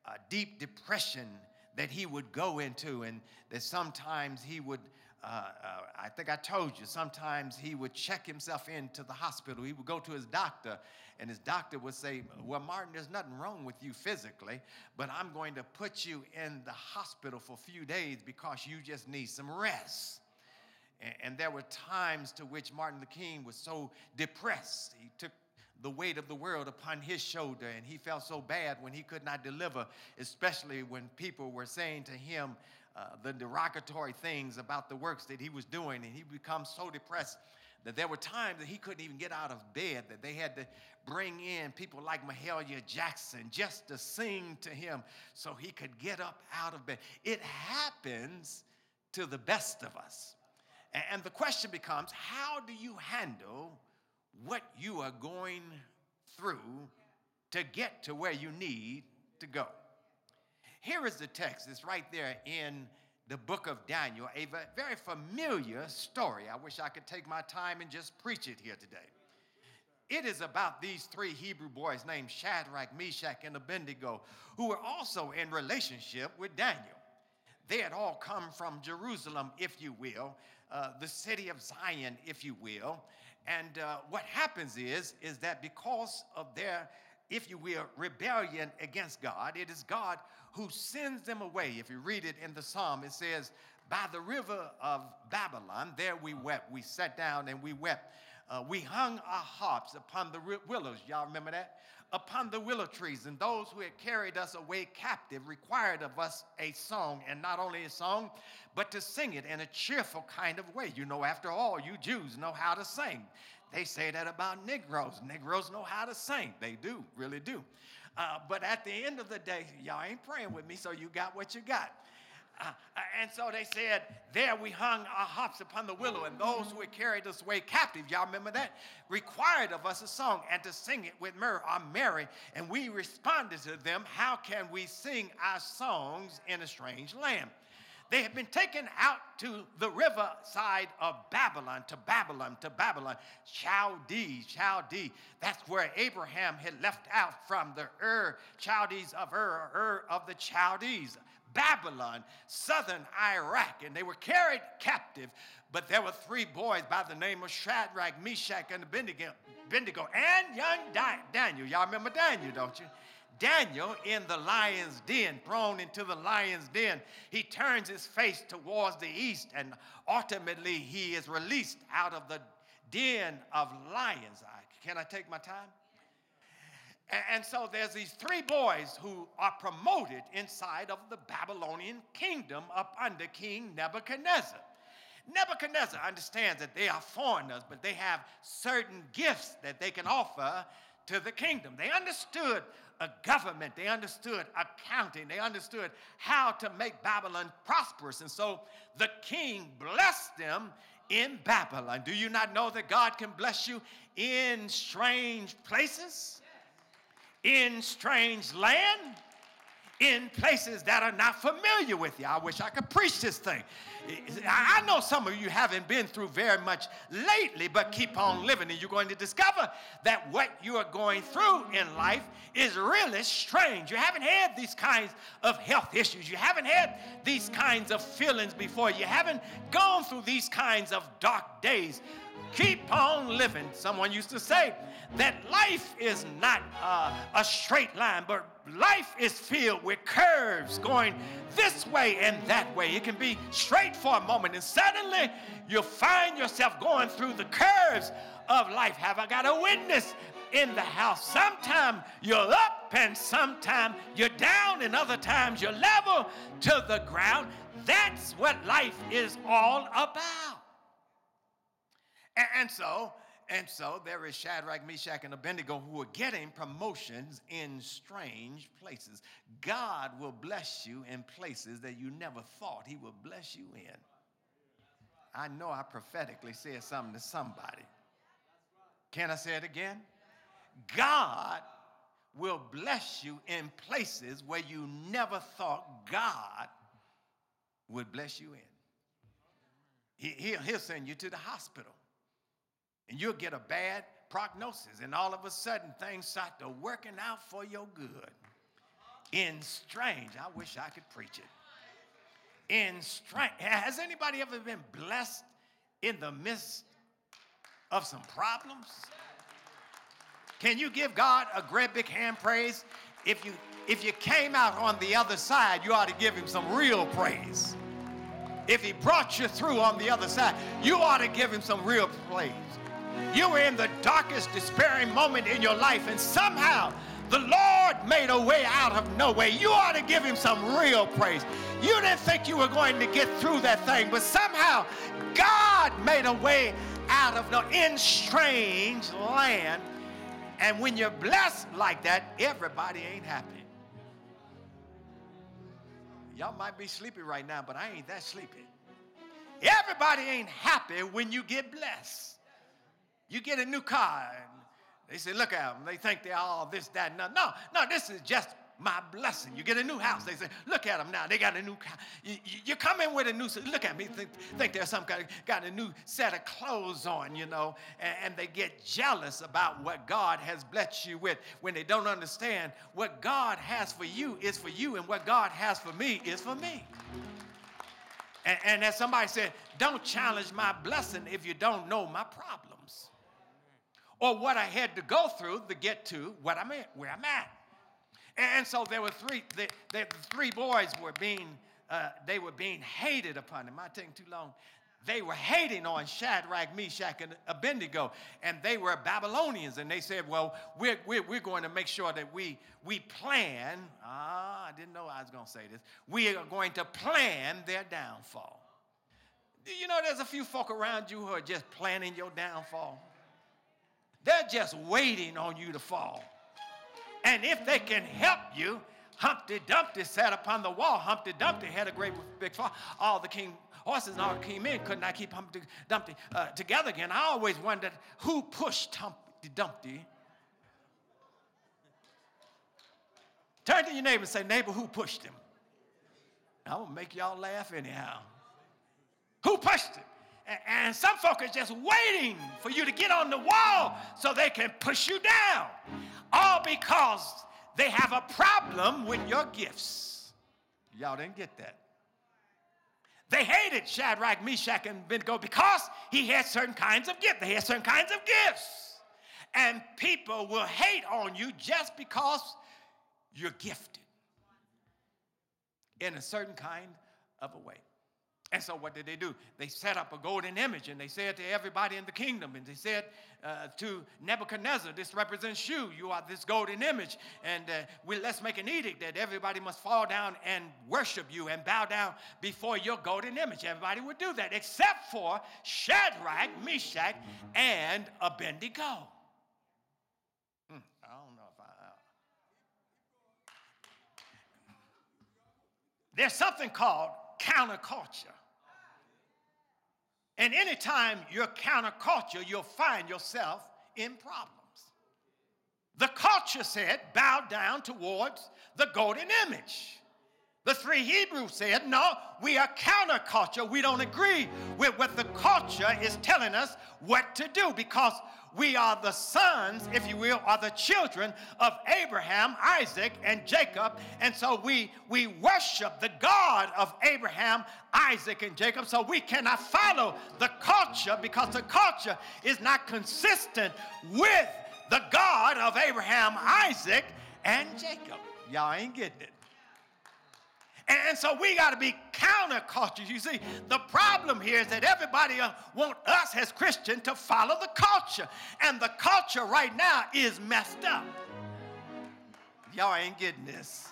a deep depression that he would go into, and that sometimes he would, uh, uh, I think I told you, sometimes he would check himself into the hospital. He would go to his doctor, and his doctor would say, Well, Martin, there's nothing wrong with you physically, but I'm going to put you in the hospital for a few days because you just need some rest. And, there were times to which Martin Luther King was so depressed. He took the weight of the world upon his shoulder, and he felt so bad when he could not deliver, especially when people were saying to him uh, the derogatory things about the works that he was doing, and he became so depressed that there were times that he couldn't even get out of bed, that they had to bring in people like Mahalia Jackson just to sing to him so he could get up out of bed. It happens to the best of us. And the question becomes how do you handle what you are going through to get to where you need to go. Here is the text, it's right there in the book of Daniel, a very familiar story. I wish I could take my time and just preach it here today. It is about these three Hebrew boys named Shadrach, Meshach, and Abednego, who were also in relationship with Daniel. They had all come from Jerusalem, if you will, uh, the city of Zion, if you will, And uh, what happens is, is that because of their, if you will, rebellion against God, it is God who sends them away. If you read it in the psalm, it says, By the river of Babylon, there we wept. We sat down and we wept. Uh, we hung our harps upon the willows. Y'all remember that? Upon the willow trees. And those who had carried us away captive required of us a song, and not only a song, but to sing it in a cheerful kind of way. You know, after all, you Jews know how to sing. They say that about Negroes. Negroes know how to sing. They do, really do. Uh, but at the end of the day, y'all ain't praying with me, so you got what you got. Uh, and so they said, There we hung our harps upon the willow, and those who had carried us away captive, y'all remember that, required of us a song and to sing it with myrrh or Mary. And we responded to them, How can we sing our songs in a strange land? They had been taken out to the riverside of Babylon, to Babylon, to Babylon, Chaldee, Chaldee. That's where Abraham had left out from the Ur, Chaldees of Ur, Ur of the Chaldees. Babylon, southern Iraq, and they were carried captive. But there were three boys by the name of Shadrach, Meshach, and Abednego, and young Daniel. Y'all remember Daniel, don't you? Daniel in the lion's den, thrown into the lion's den, he turns his face towards the east and ultimately he is released out of the den of lions. Can I take my time? And so there's these three boys who are promoted inside of the Babylonian kingdom up under King Nebuchadnezzar. Nebuchadnezzar understands that they are foreigners, but they have certain gifts that they can offer to the kingdom. They understood a government, they understood accounting, they understood how to make Babylon prosperous. And so the king blessed them in Babylon. Do you not know that God can bless you in strange places? In strange land, in places that are not familiar with you. I wish I could preach this thing. I know some of you haven't been through very much lately, but keep on living, and you're going to discover that what you are going through in life is really strange. You haven't had these kinds of health issues, you haven't had these kinds of feelings before, you haven't gone through these kinds of dark days. Keep on living. Someone used to say that life is not uh, a straight line, but life is filled with curves going this way and that way. It can be straight for a moment, and suddenly you'll find yourself going through the curves of life. Have I got a witness in the house? Sometimes you're up, and sometimes you're down, and other times you're level to the ground. That's what life is all about. And so, and so there is Shadrach, Meshach, and Abednego who are getting promotions in strange places. God will bless you in places that you never thought He would bless you in. I know I prophetically said something to somebody. Can I say it again? God will bless you in places where you never thought God would bless you in. He, will send you to the hospital and you'll get a bad prognosis, and all of a sudden things start to working out for your good. In strange, I wish I could preach it. In strange, has anybody ever been blessed in the midst of some problems? Can you give God a great big hand praise? If you if you came out on the other side, you ought to give him some real praise. If he brought you through on the other side, you ought to give him some real praise. You were in the darkest, despairing moment in your life, and somehow the Lord made a way out of no way. You ought to give him some real praise. You didn't think you were going to get through that thing, but somehow God made a way out of no in strange land. And when you're blessed like that, everybody ain't happy. Y'all might be sleepy right now, but I ain't that sleepy. Everybody ain't happy when you get blessed. You get a new car, and they say, look at them. They think they're all this, that, and that. No, no, this is just my blessing. You get a new house. They say, look at them now. They got a new car. You, you come in with a new, look at me, think, think there's some kind of, got a new set of clothes on, you know, and, and they get jealous about what God has blessed you with when they don't understand what God has for you is for you and what God has for me is for me. And, and as somebody said, don't challenge my blessing if you don't know my problems. Or what I had to go through to get to what I'm at, where I'm at. And so there were three, the, the three boys were being, uh, they were being hated upon. Am I taking too long? They were hating on Shadrach, Meshach, and Abednego, and they were Babylonians. And they said, Well, we're, we're, we're going to make sure that we, we plan. Ah, I didn't know I was going to say this. We are going to plan their downfall. You know, there's a few folk around you who are just planning your downfall. They're just waiting on you to fall. And if they can help you, Humpty Dumpty sat upon the wall. Humpty Dumpty had a great big fall. All the king horses and all came men could not keep Humpty Dumpty uh, together again. I always wondered who pushed Humpty Dumpty. Turn to your neighbor and say, neighbor, who pushed him? I'm gonna make y'all laugh anyhow. Who pushed him? And some folk are just waiting for you to get on the wall so they can push you down. All because they have a problem with your gifts. Y'all didn't get that. They hated Shadrach, Meshach, and Abednego because he had certain kinds of gifts. They had certain kinds of gifts. And people will hate on you just because you're gifted in a certain kind of a way. And so, what did they do? They set up a golden image and they said to everybody in the kingdom, and they said uh, to Nebuchadnezzar, This represents you. You are this golden image. And uh, we, let's make an edict that everybody must fall down and worship you and bow down before your golden image. Everybody would do that, except for Shadrach, Meshach, and Abednego. Hmm, I don't know if I. Uh... There's something called counterculture. And anytime you're counterculture, you'll find yourself in problems. The culture said, bow down towards the golden image. The three Hebrews said, no, we are counterculture. We don't agree with what the culture is telling us what to do because we are the sons, if you will, are the children of Abraham, Isaac, and Jacob. And so we, we worship the God of Abraham, Isaac, and Jacob. So we cannot follow the culture because the culture is not consistent with the God of Abraham, Isaac, and Jacob. Y'all ain't getting it. And so we got to be counterculture. You see, the problem here is that everybody uh, want us as Christians to follow the culture. And the culture right now is messed up. Y'all ain't getting this.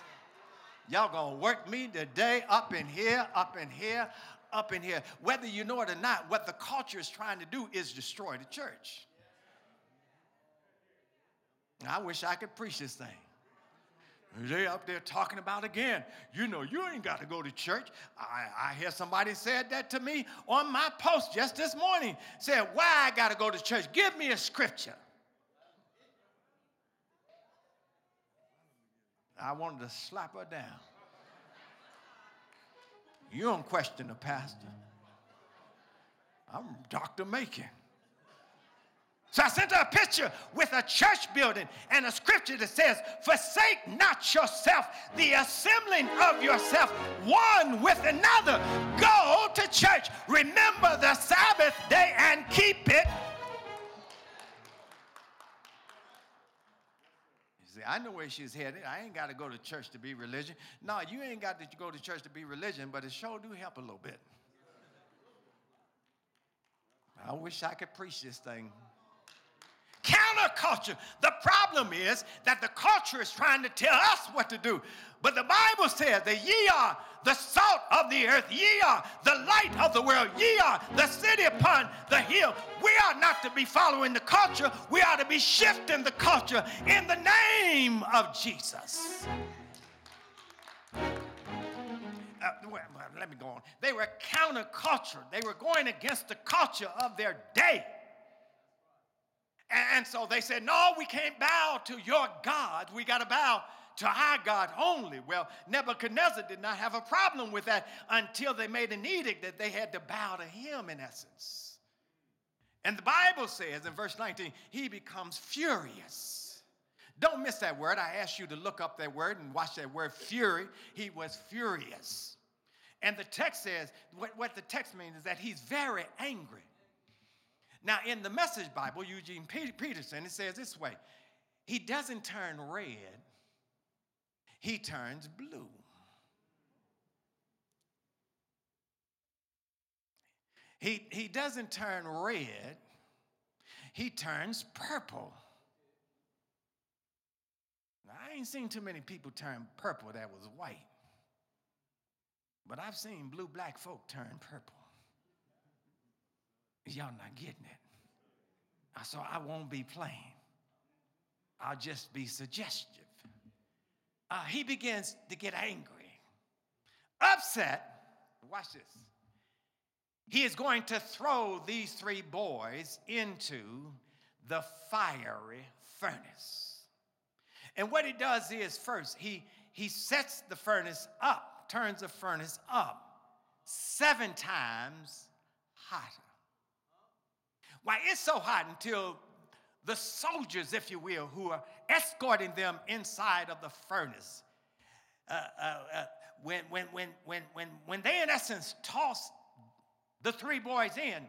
Y'all gonna work me today up in here, up in here, up in here. Whether you know it or not, what the culture is trying to do is destroy the church. I wish I could preach this thing. They up there talking about again. You know, you ain't got to go to church. I, I hear somebody said that to me on my post just this morning. Said, why I got to go to church? Give me a scripture. I wanted to slap her down. You don't question the pastor. I'm Dr. Macon. So I sent her a picture with a church building and a scripture that says, Forsake not yourself, the assembling of yourself one with another. Go to church. Remember the Sabbath day and keep it. You see, I know where she's headed. I ain't got to go to church to be religion. No, you ain't got to go to church to be religion, but it sure do help a little bit. I wish I could preach this thing counterculture. The problem is that the culture is trying to tell us what to do. But the Bible says that ye are the salt of the earth, ye are the light of the world, ye are the city upon the hill. We are not to be following the culture, we are to be shifting the culture in the name of Jesus. Uh, well, let me go on. They were counterculture. They were going against the culture of their day. And so they said, No, we can't bow to your God. We got to bow to our God only. Well, Nebuchadnezzar did not have a problem with that until they made an edict that they had to bow to him, in essence. And the Bible says in verse 19, he becomes furious. Don't miss that word. I asked you to look up that word and watch that word fury. He was furious. And the text says, what, what the text means is that he's very angry. Now, in the Message Bible, Eugene Peterson, it says this way He doesn't turn red, he turns blue. He, he doesn't turn red, he turns purple. Now, I ain't seen too many people turn purple that was white, but I've seen blue black folk turn purple. Y'all not getting it. So I won't be plain. I'll just be suggestive. Uh, he begins to get angry, upset. Watch this. He is going to throw these three boys into the fiery furnace. And what he does is first, he, he sets the furnace up, turns the furnace up seven times hotter. Why, it's so hot until the soldiers, if you will, who are escorting them inside of the furnace, uh, uh, uh, when, when, when, when, when, when they, in essence, toss the three boys in,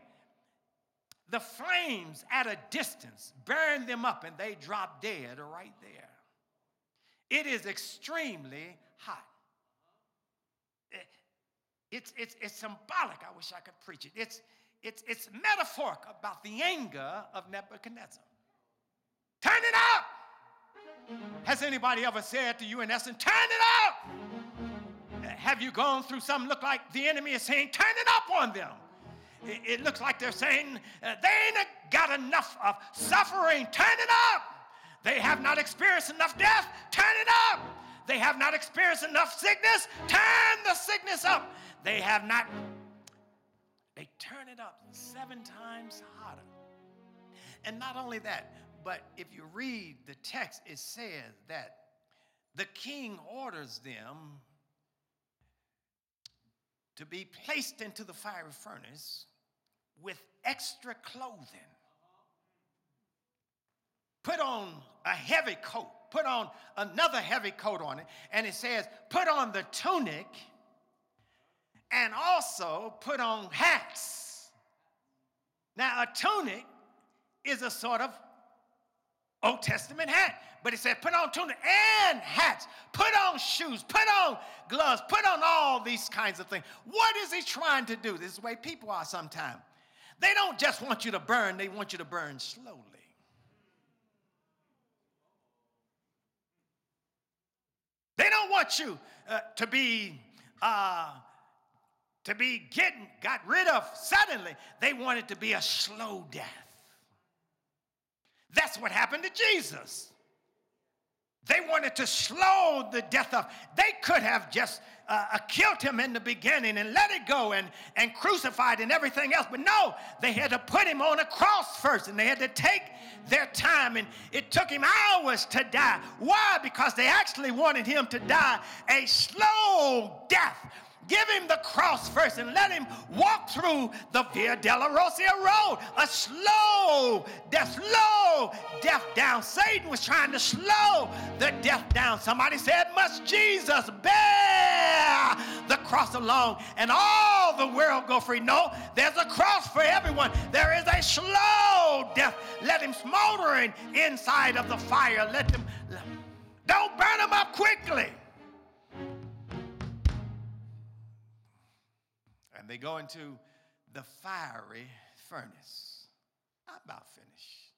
the flames at a distance burn them up and they drop dead right there. It is extremely hot. It's, it's, it's symbolic. I wish I could preach it. It's, it's, it's metaphoric about the anger of Nebuchadnezzar. Turn it up! Has anybody ever said to you, in essence, turn it up? Have you gone through something look like the enemy is saying, turn it up on them? It, looks like they're saying, uh, they ain't got enough of suffering, turn it up. They have not experienced enough death, turn it up. They have not experienced enough sickness, turn the sickness up. They have not they turn it up seven times hotter. And not only that, but if you read the text, it says that the king orders them to be placed into the fiery furnace with extra clothing. Put on a heavy coat, put on another heavy coat on it, and it says, put on the tunic and also put on hats. Now, a tunic is a sort of Old Testament hat, but it said put on tunic and hats, put on shoes, put on gloves, put on all these kinds of things. What is he trying to do? This is the way people are sometimes. They don't just want you to burn, they want you to burn slowly. They don't want you uh, to be uh, to be getting got rid of suddenly. They wanted to be a slow death. That's what happened to Jesus. They wanted to slow the death of. They could have just uh, uh, killed him in the beginning and let it go and, and crucified and everything else. But no, they had to put him on a cross first and they had to take their time and it took him hours to die. Why? Because they actually wanted him to die a slow death Give him the cross first and let him walk through the Via Dolorosa Road. A slow death, slow death down. Satan was trying to slow the death down. Somebody said, Must Jesus bear the cross alone and all the world go free? No, there's a cross for everyone. There is a slow death. Let him smoldering inside of the fire. Let them, don't burn him up quickly. And they go into the fiery furnace. I'm about finished.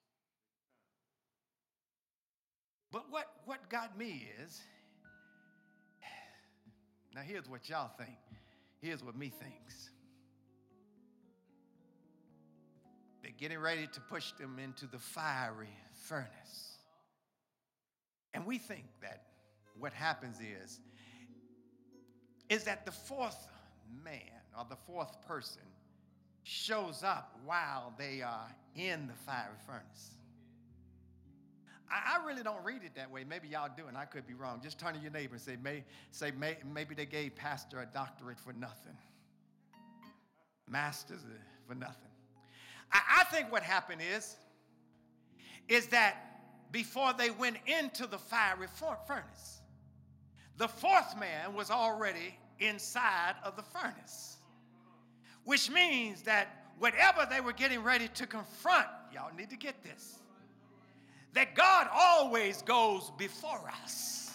But what, what got me is now here's what y'all think. Here's what me thinks. They're getting ready to push them into the fiery furnace. And we think that what happens is, is that the fourth man or the fourth person shows up while they are in the fiery furnace. I, I really don't read it that way. Maybe y'all do, and I could be wrong. Just turn to your neighbor and say, may, say may, maybe they gave pastor a doctorate for nothing, masters uh, for nothing. I, I think what happened is, is that before they went into the fiery furnace, the fourth man was already inside of the furnace which means that whatever they were getting ready to confront, y'all need to get this, that God always goes before us.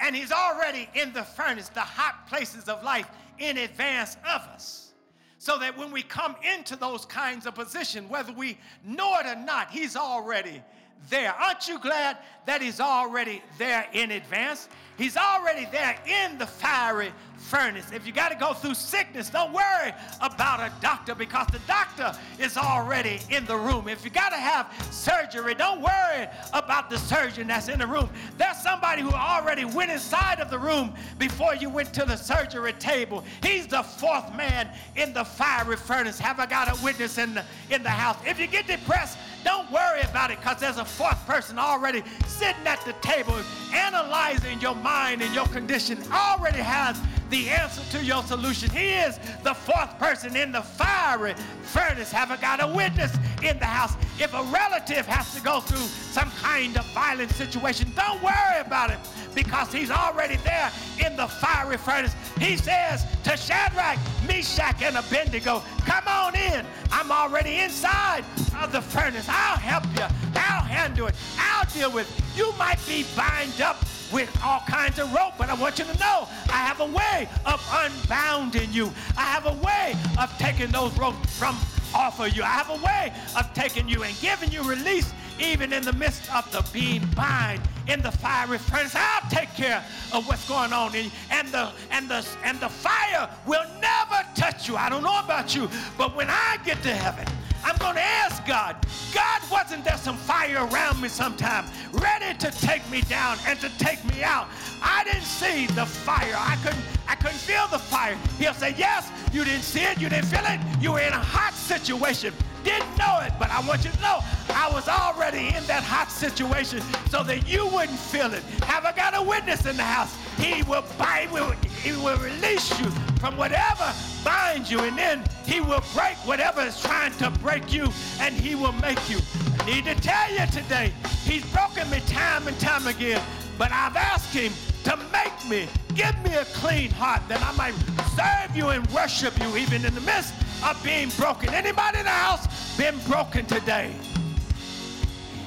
And He's already in the furnace, the hot places of life in advance of us. So that when we come into those kinds of positions, whether we know it or not, He's already there. Aren't you glad that He's already there in advance? He's already there in the fiery furnace. If you got to go through sickness, don't worry about a doctor because the doctor is already in the room. If you got to have surgery, don't worry about the surgeon that's in the room. There's somebody who already went inside of the room before you went to the surgery table. He's the fourth man in the fiery furnace. Have I got a witness in the, in the house? If you get depressed, don't worry about it because there's a fourth person already sitting at the table analyzing your mind and your condition, already has the answer to your solution. He is the fourth person in the fiery furnace. Have I got a witness in the house? If a relative has to go through some kind of violent situation, don't worry about it because he's already there in the fiery furnace. He says to Shadrach, Meshach, and Abednego, Come on in. I'm already inside of the furnace. I'll help you. I'll handle it. I'll deal with it. You might be bind up with all kinds of rope, but I want you to know I have a way of unbounding you. I have a way of taking those ropes from off of you. I have a way of taking you and giving you release even in the midst of the being bind in the fiery furnace. I'll take care of what's going on in you. And the and the and the fire will never touch you. I don't know about you, but when I get to heaven, I'm going to ask God, God, wasn't there some fire around me sometime, ready to take me down and to take me out? I didn't see the fire. I couldn't, I couldn't feel the fire. He'll say, Yes, you didn't see it, you didn't feel it, you were in a hot situation. Didn't know it, but I want you to know I was already in that hot situation so that you wouldn't feel it. Have I got a witness in the house? He will bind, will, he will release you from whatever binds you, and then he will break whatever is trying to break you, and he will make you. I need to tell you today, he's broken me time and time again, but I've asked him to make me, give me a clean heart that I might serve you and worship you even in the midst of being broken. Anybody in the house been broken today?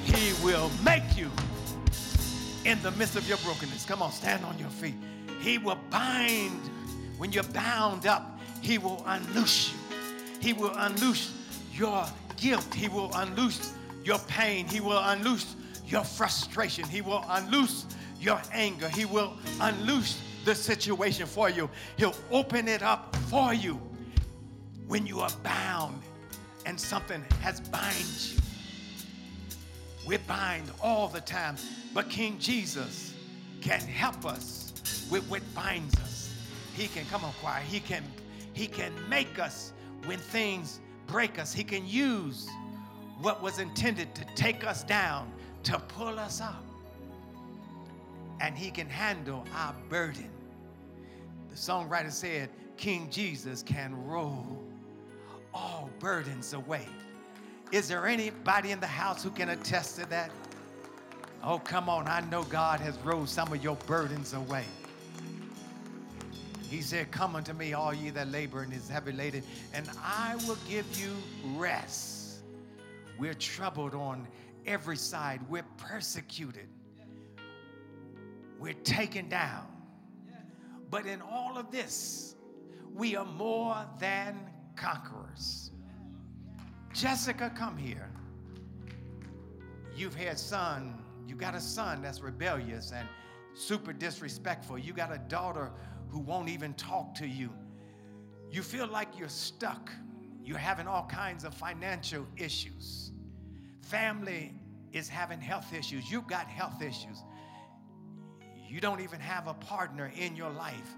He will make you in the midst of your brokenness. Come on, stand on your feet. He will bind when you're bound up. He will unloose you. He will unloose your guilt. He will unloose your pain. He will unloose your frustration. He will unloose your anger. He will unloose the situation for you. He'll open it up for you when you are bound and something has bind you. We're bind all the time, but King Jesus can help us with what binds us. He can come on, choir. He can he can make us when things break us. He can use what was intended to take us down to pull us up. And he can handle our burden. The songwriter said, King Jesus can roll all burdens away. Is there anybody in the house who can attest to that? Oh, come on. I know God has rolled some of your burdens away. He said, Come unto me, all ye that labor and is heavy laden, and I will give you rest. We're troubled on every side, we're persecuted, we're taken down. But in all of this, we are more than conquerors. Jessica, come here. You've had son, you got a son that's rebellious and super disrespectful. You got a daughter who won't even talk to you. You feel like you're stuck. You're having all kinds of financial issues. Family is having health issues. You've got health issues. You don't even have a partner in your life.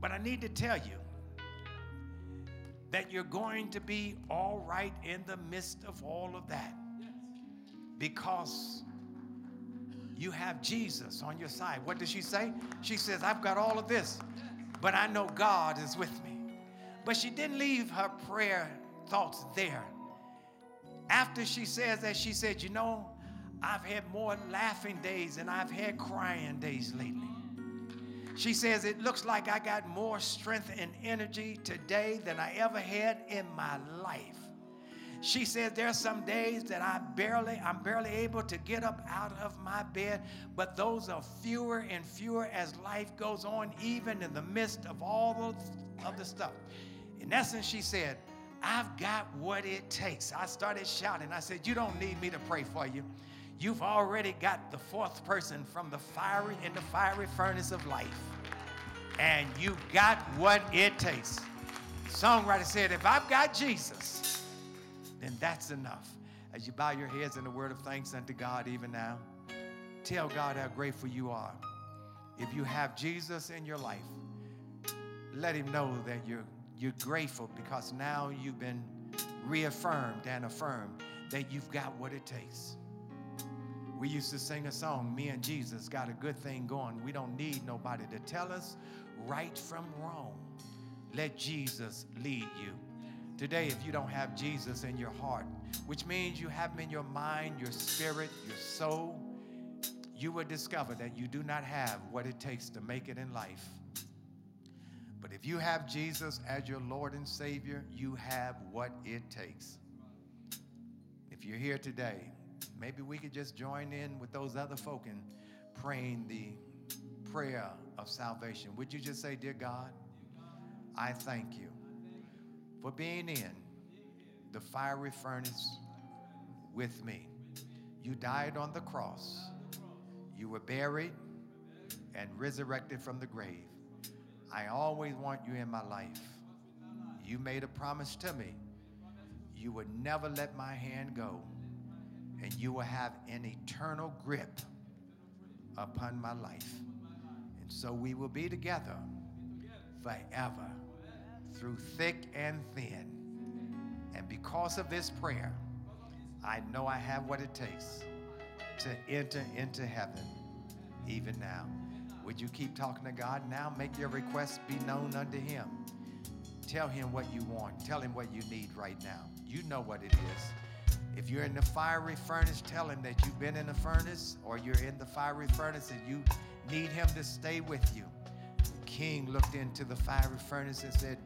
But I need to tell you that you're going to be all right in the midst of all of that because you have Jesus on your side. What does she say? She says, I've got all of this, but I know God is with me. But she didn't leave her prayer thoughts there. After she says that, she said, You know, I've had more laughing days and I've had crying days lately. She says, It looks like I got more strength and energy today than I ever had in my life. She says there are some days that I barely, I'm barely able to get up out of my bed, but those are fewer and fewer as life goes on, even in the midst of all of the stuff. In essence, she said, I've got what it takes. I started shouting. I said, You don't need me to pray for you. You've already got the fourth person from the fiery in the fiery furnace of life. And you got what it takes. songwriter said, If I've got Jesus, then that's enough. As you bow your heads in the word of thanks unto God, even now, tell God how grateful you are. If you have Jesus in your life, let him know that you're, you're grateful because now you've been reaffirmed and affirmed that you've got what it takes. We used to sing a song, Me and Jesus got a good thing going. We don't need nobody to tell us right from wrong. Let Jesus lead you. Today, if you don't have Jesus in your heart, which means you have him in your mind, your spirit, your soul, you will discover that you do not have what it takes to make it in life. But if you have Jesus as your Lord and Savior, you have what it takes. If you're here today, maybe we could just join in with those other folk in praying the prayer of salvation. Would you just say, Dear God, I thank you for being in the fiery furnace with me. You died on the cross. You were buried and resurrected from the grave. I always want you in my life. You made a promise to me. You would never let my hand go, and you will have an eternal grip upon my life. And so we will be together forever through thick and thin. And because of this prayer, I know I have what it takes to enter into heaven even now. Would you keep talking to God now? Make your requests be known unto Him. Tell Him what you want. Tell Him what you need right now. You know what it is. If you're in the fiery furnace, tell Him that you've been in the furnace or you're in the fiery furnace and you need Him to stay with you. The king looked into the fiery furnace and said,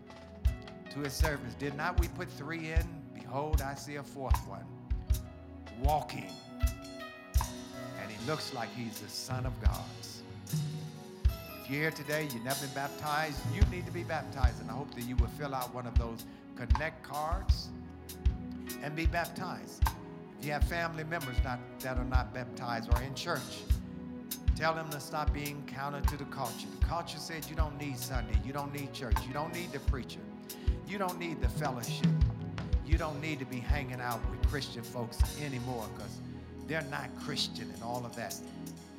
to his servants, Did not we put three in? Behold, I see a fourth one walking. And he looks like he's the Son of God. If you're here today, you've never been baptized, you need to be baptized. And I hope that you will fill out one of those connect cards and be baptized. If you have family members not, that are not baptized or in church, tell them to stop being counter to the culture. The culture said you don't need Sunday, you don't need church, you don't need the preacher. You don't need the fellowship. You don't need to be hanging out with Christian folks anymore because they're not Christian and all of that.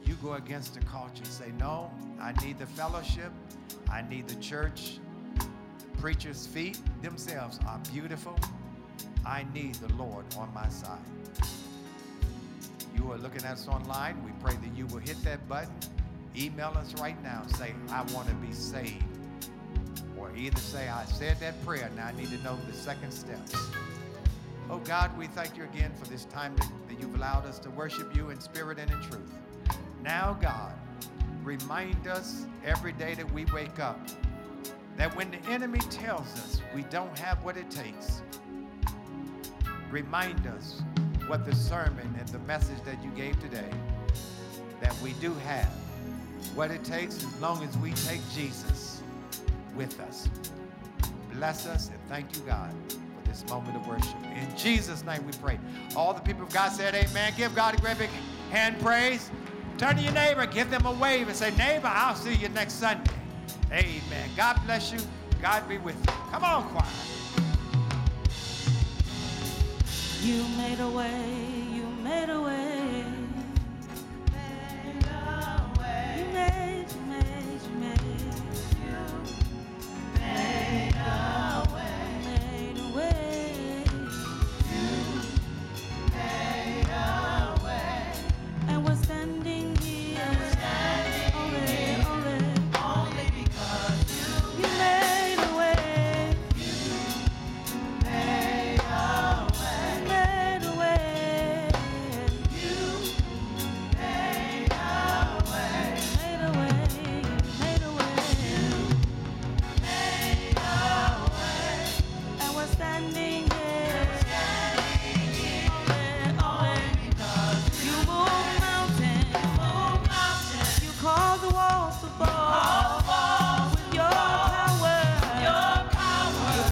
You go against the culture and say, No, I need the fellowship. I need the church. The preacher's feet themselves are beautiful. I need the Lord on my side. You are looking at us online. We pray that you will hit that button. Email us right now. Say, I want to be saved or either say, I said that prayer, now I need to know the second steps. Oh God, we thank you again for this time that, that you've allowed us to worship you in spirit and in truth. Now, God, remind us every day that we wake up that when the enemy tells us we don't have what it takes, remind us what the sermon and the message that you gave today, that we do have what it takes as long as we take Jesus with us. Bless us and thank you, God, for this moment of worship. In Jesus' name we pray. All the people of God said, Amen. Give God a great big hand praise. Turn to your neighbor, give them a wave, and say, Neighbor, I'll see you next Sunday. Amen. God bless you. God be with you. Come on, choir. You made a way, you made a way.